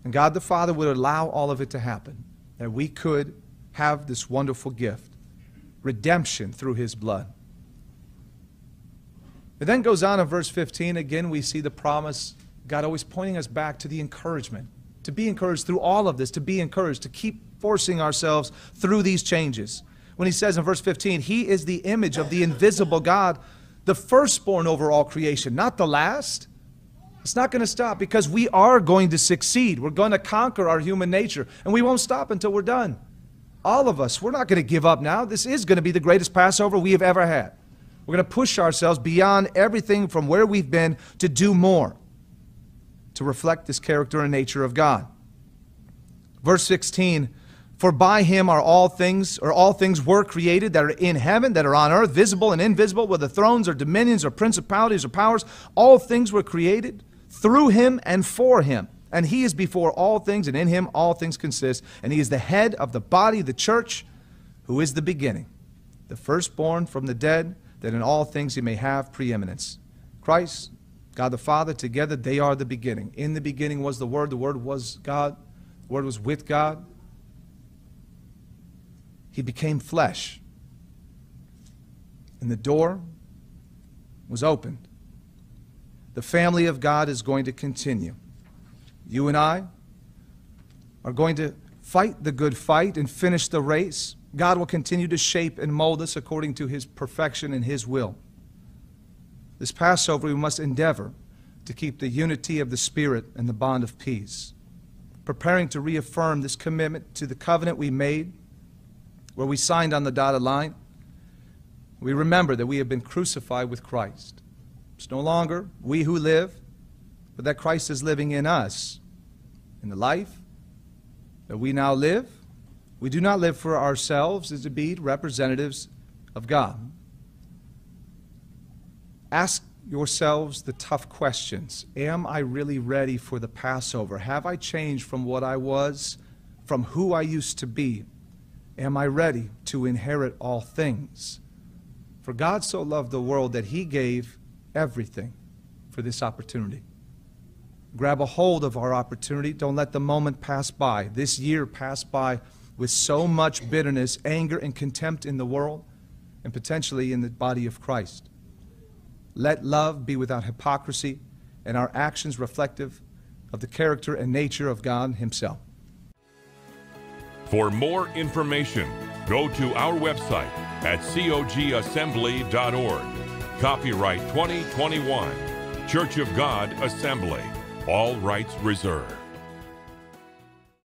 and God the Father would allow all of it to happen, that we could have this wonderful gift redemption through His blood. It then goes on in verse 15. Again, we see the promise, God always pointing us back to the encouragement, to be encouraged through all of this, to be encouraged, to keep forcing ourselves through these changes. When He says in verse 15, He is the image of the invisible God the firstborn over all creation, not the last. It's not going to stop because we are going to succeed. We're going to conquer our human nature, and we won't stop until we're done. All of us, we're not going to give up now. This is going to be the greatest Passover we have ever had. We're going to push ourselves beyond everything from where we've been to do more, to reflect this character and nature of God. Verse 16 for by him are all things, or all things were created that are in heaven, that are on earth, visible and invisible, whether thrones or dominions or principalities or powers. All things were created through him and for him. And he is before all things, and in him all things consist. And he is the head of the body, the church, who is the beginning, the firstborn from the dead, that in all things he may have preeminence. Christ, God the Father, together they are the beginning. In the beginning was the Word, the Word was God, the Word was with God he became flesh. And the door was opened. The family of God is going to continue. You and I are going to fight the good fight and finish the race. God will continue to shape and mold us according to his perfection and his will. This Passover, we must endeavor to keep the unity of the Spirit and the bond of peace, preparing to reaffirm this commitment to the covenant we made where we signed on the dotted line, we remember that we have been crucified with Christ. It's no longer we who live, but that Christ is living in us. In the life that we now live, we do not live for ourselves as to be representatives of God. Ask yourselves the tough questions. Am I really ready for the Passover? Have I changed from what I was from who I used to be? Am I ready to inherit all things? For God so loved the world that he gave everything for this opportunity. Grab a hold of our opportunity. Don't let the moment pass by. This year pass by with so much bitterness, anger, and contempt in the world and potentially in the body of Christ. Let love be without hypocrisy and our actions reflective of the character and nature of God Himself. For more information, go to our website at cogassembly.org. Copyright 2021, Church of God Assembly. All rights reserved.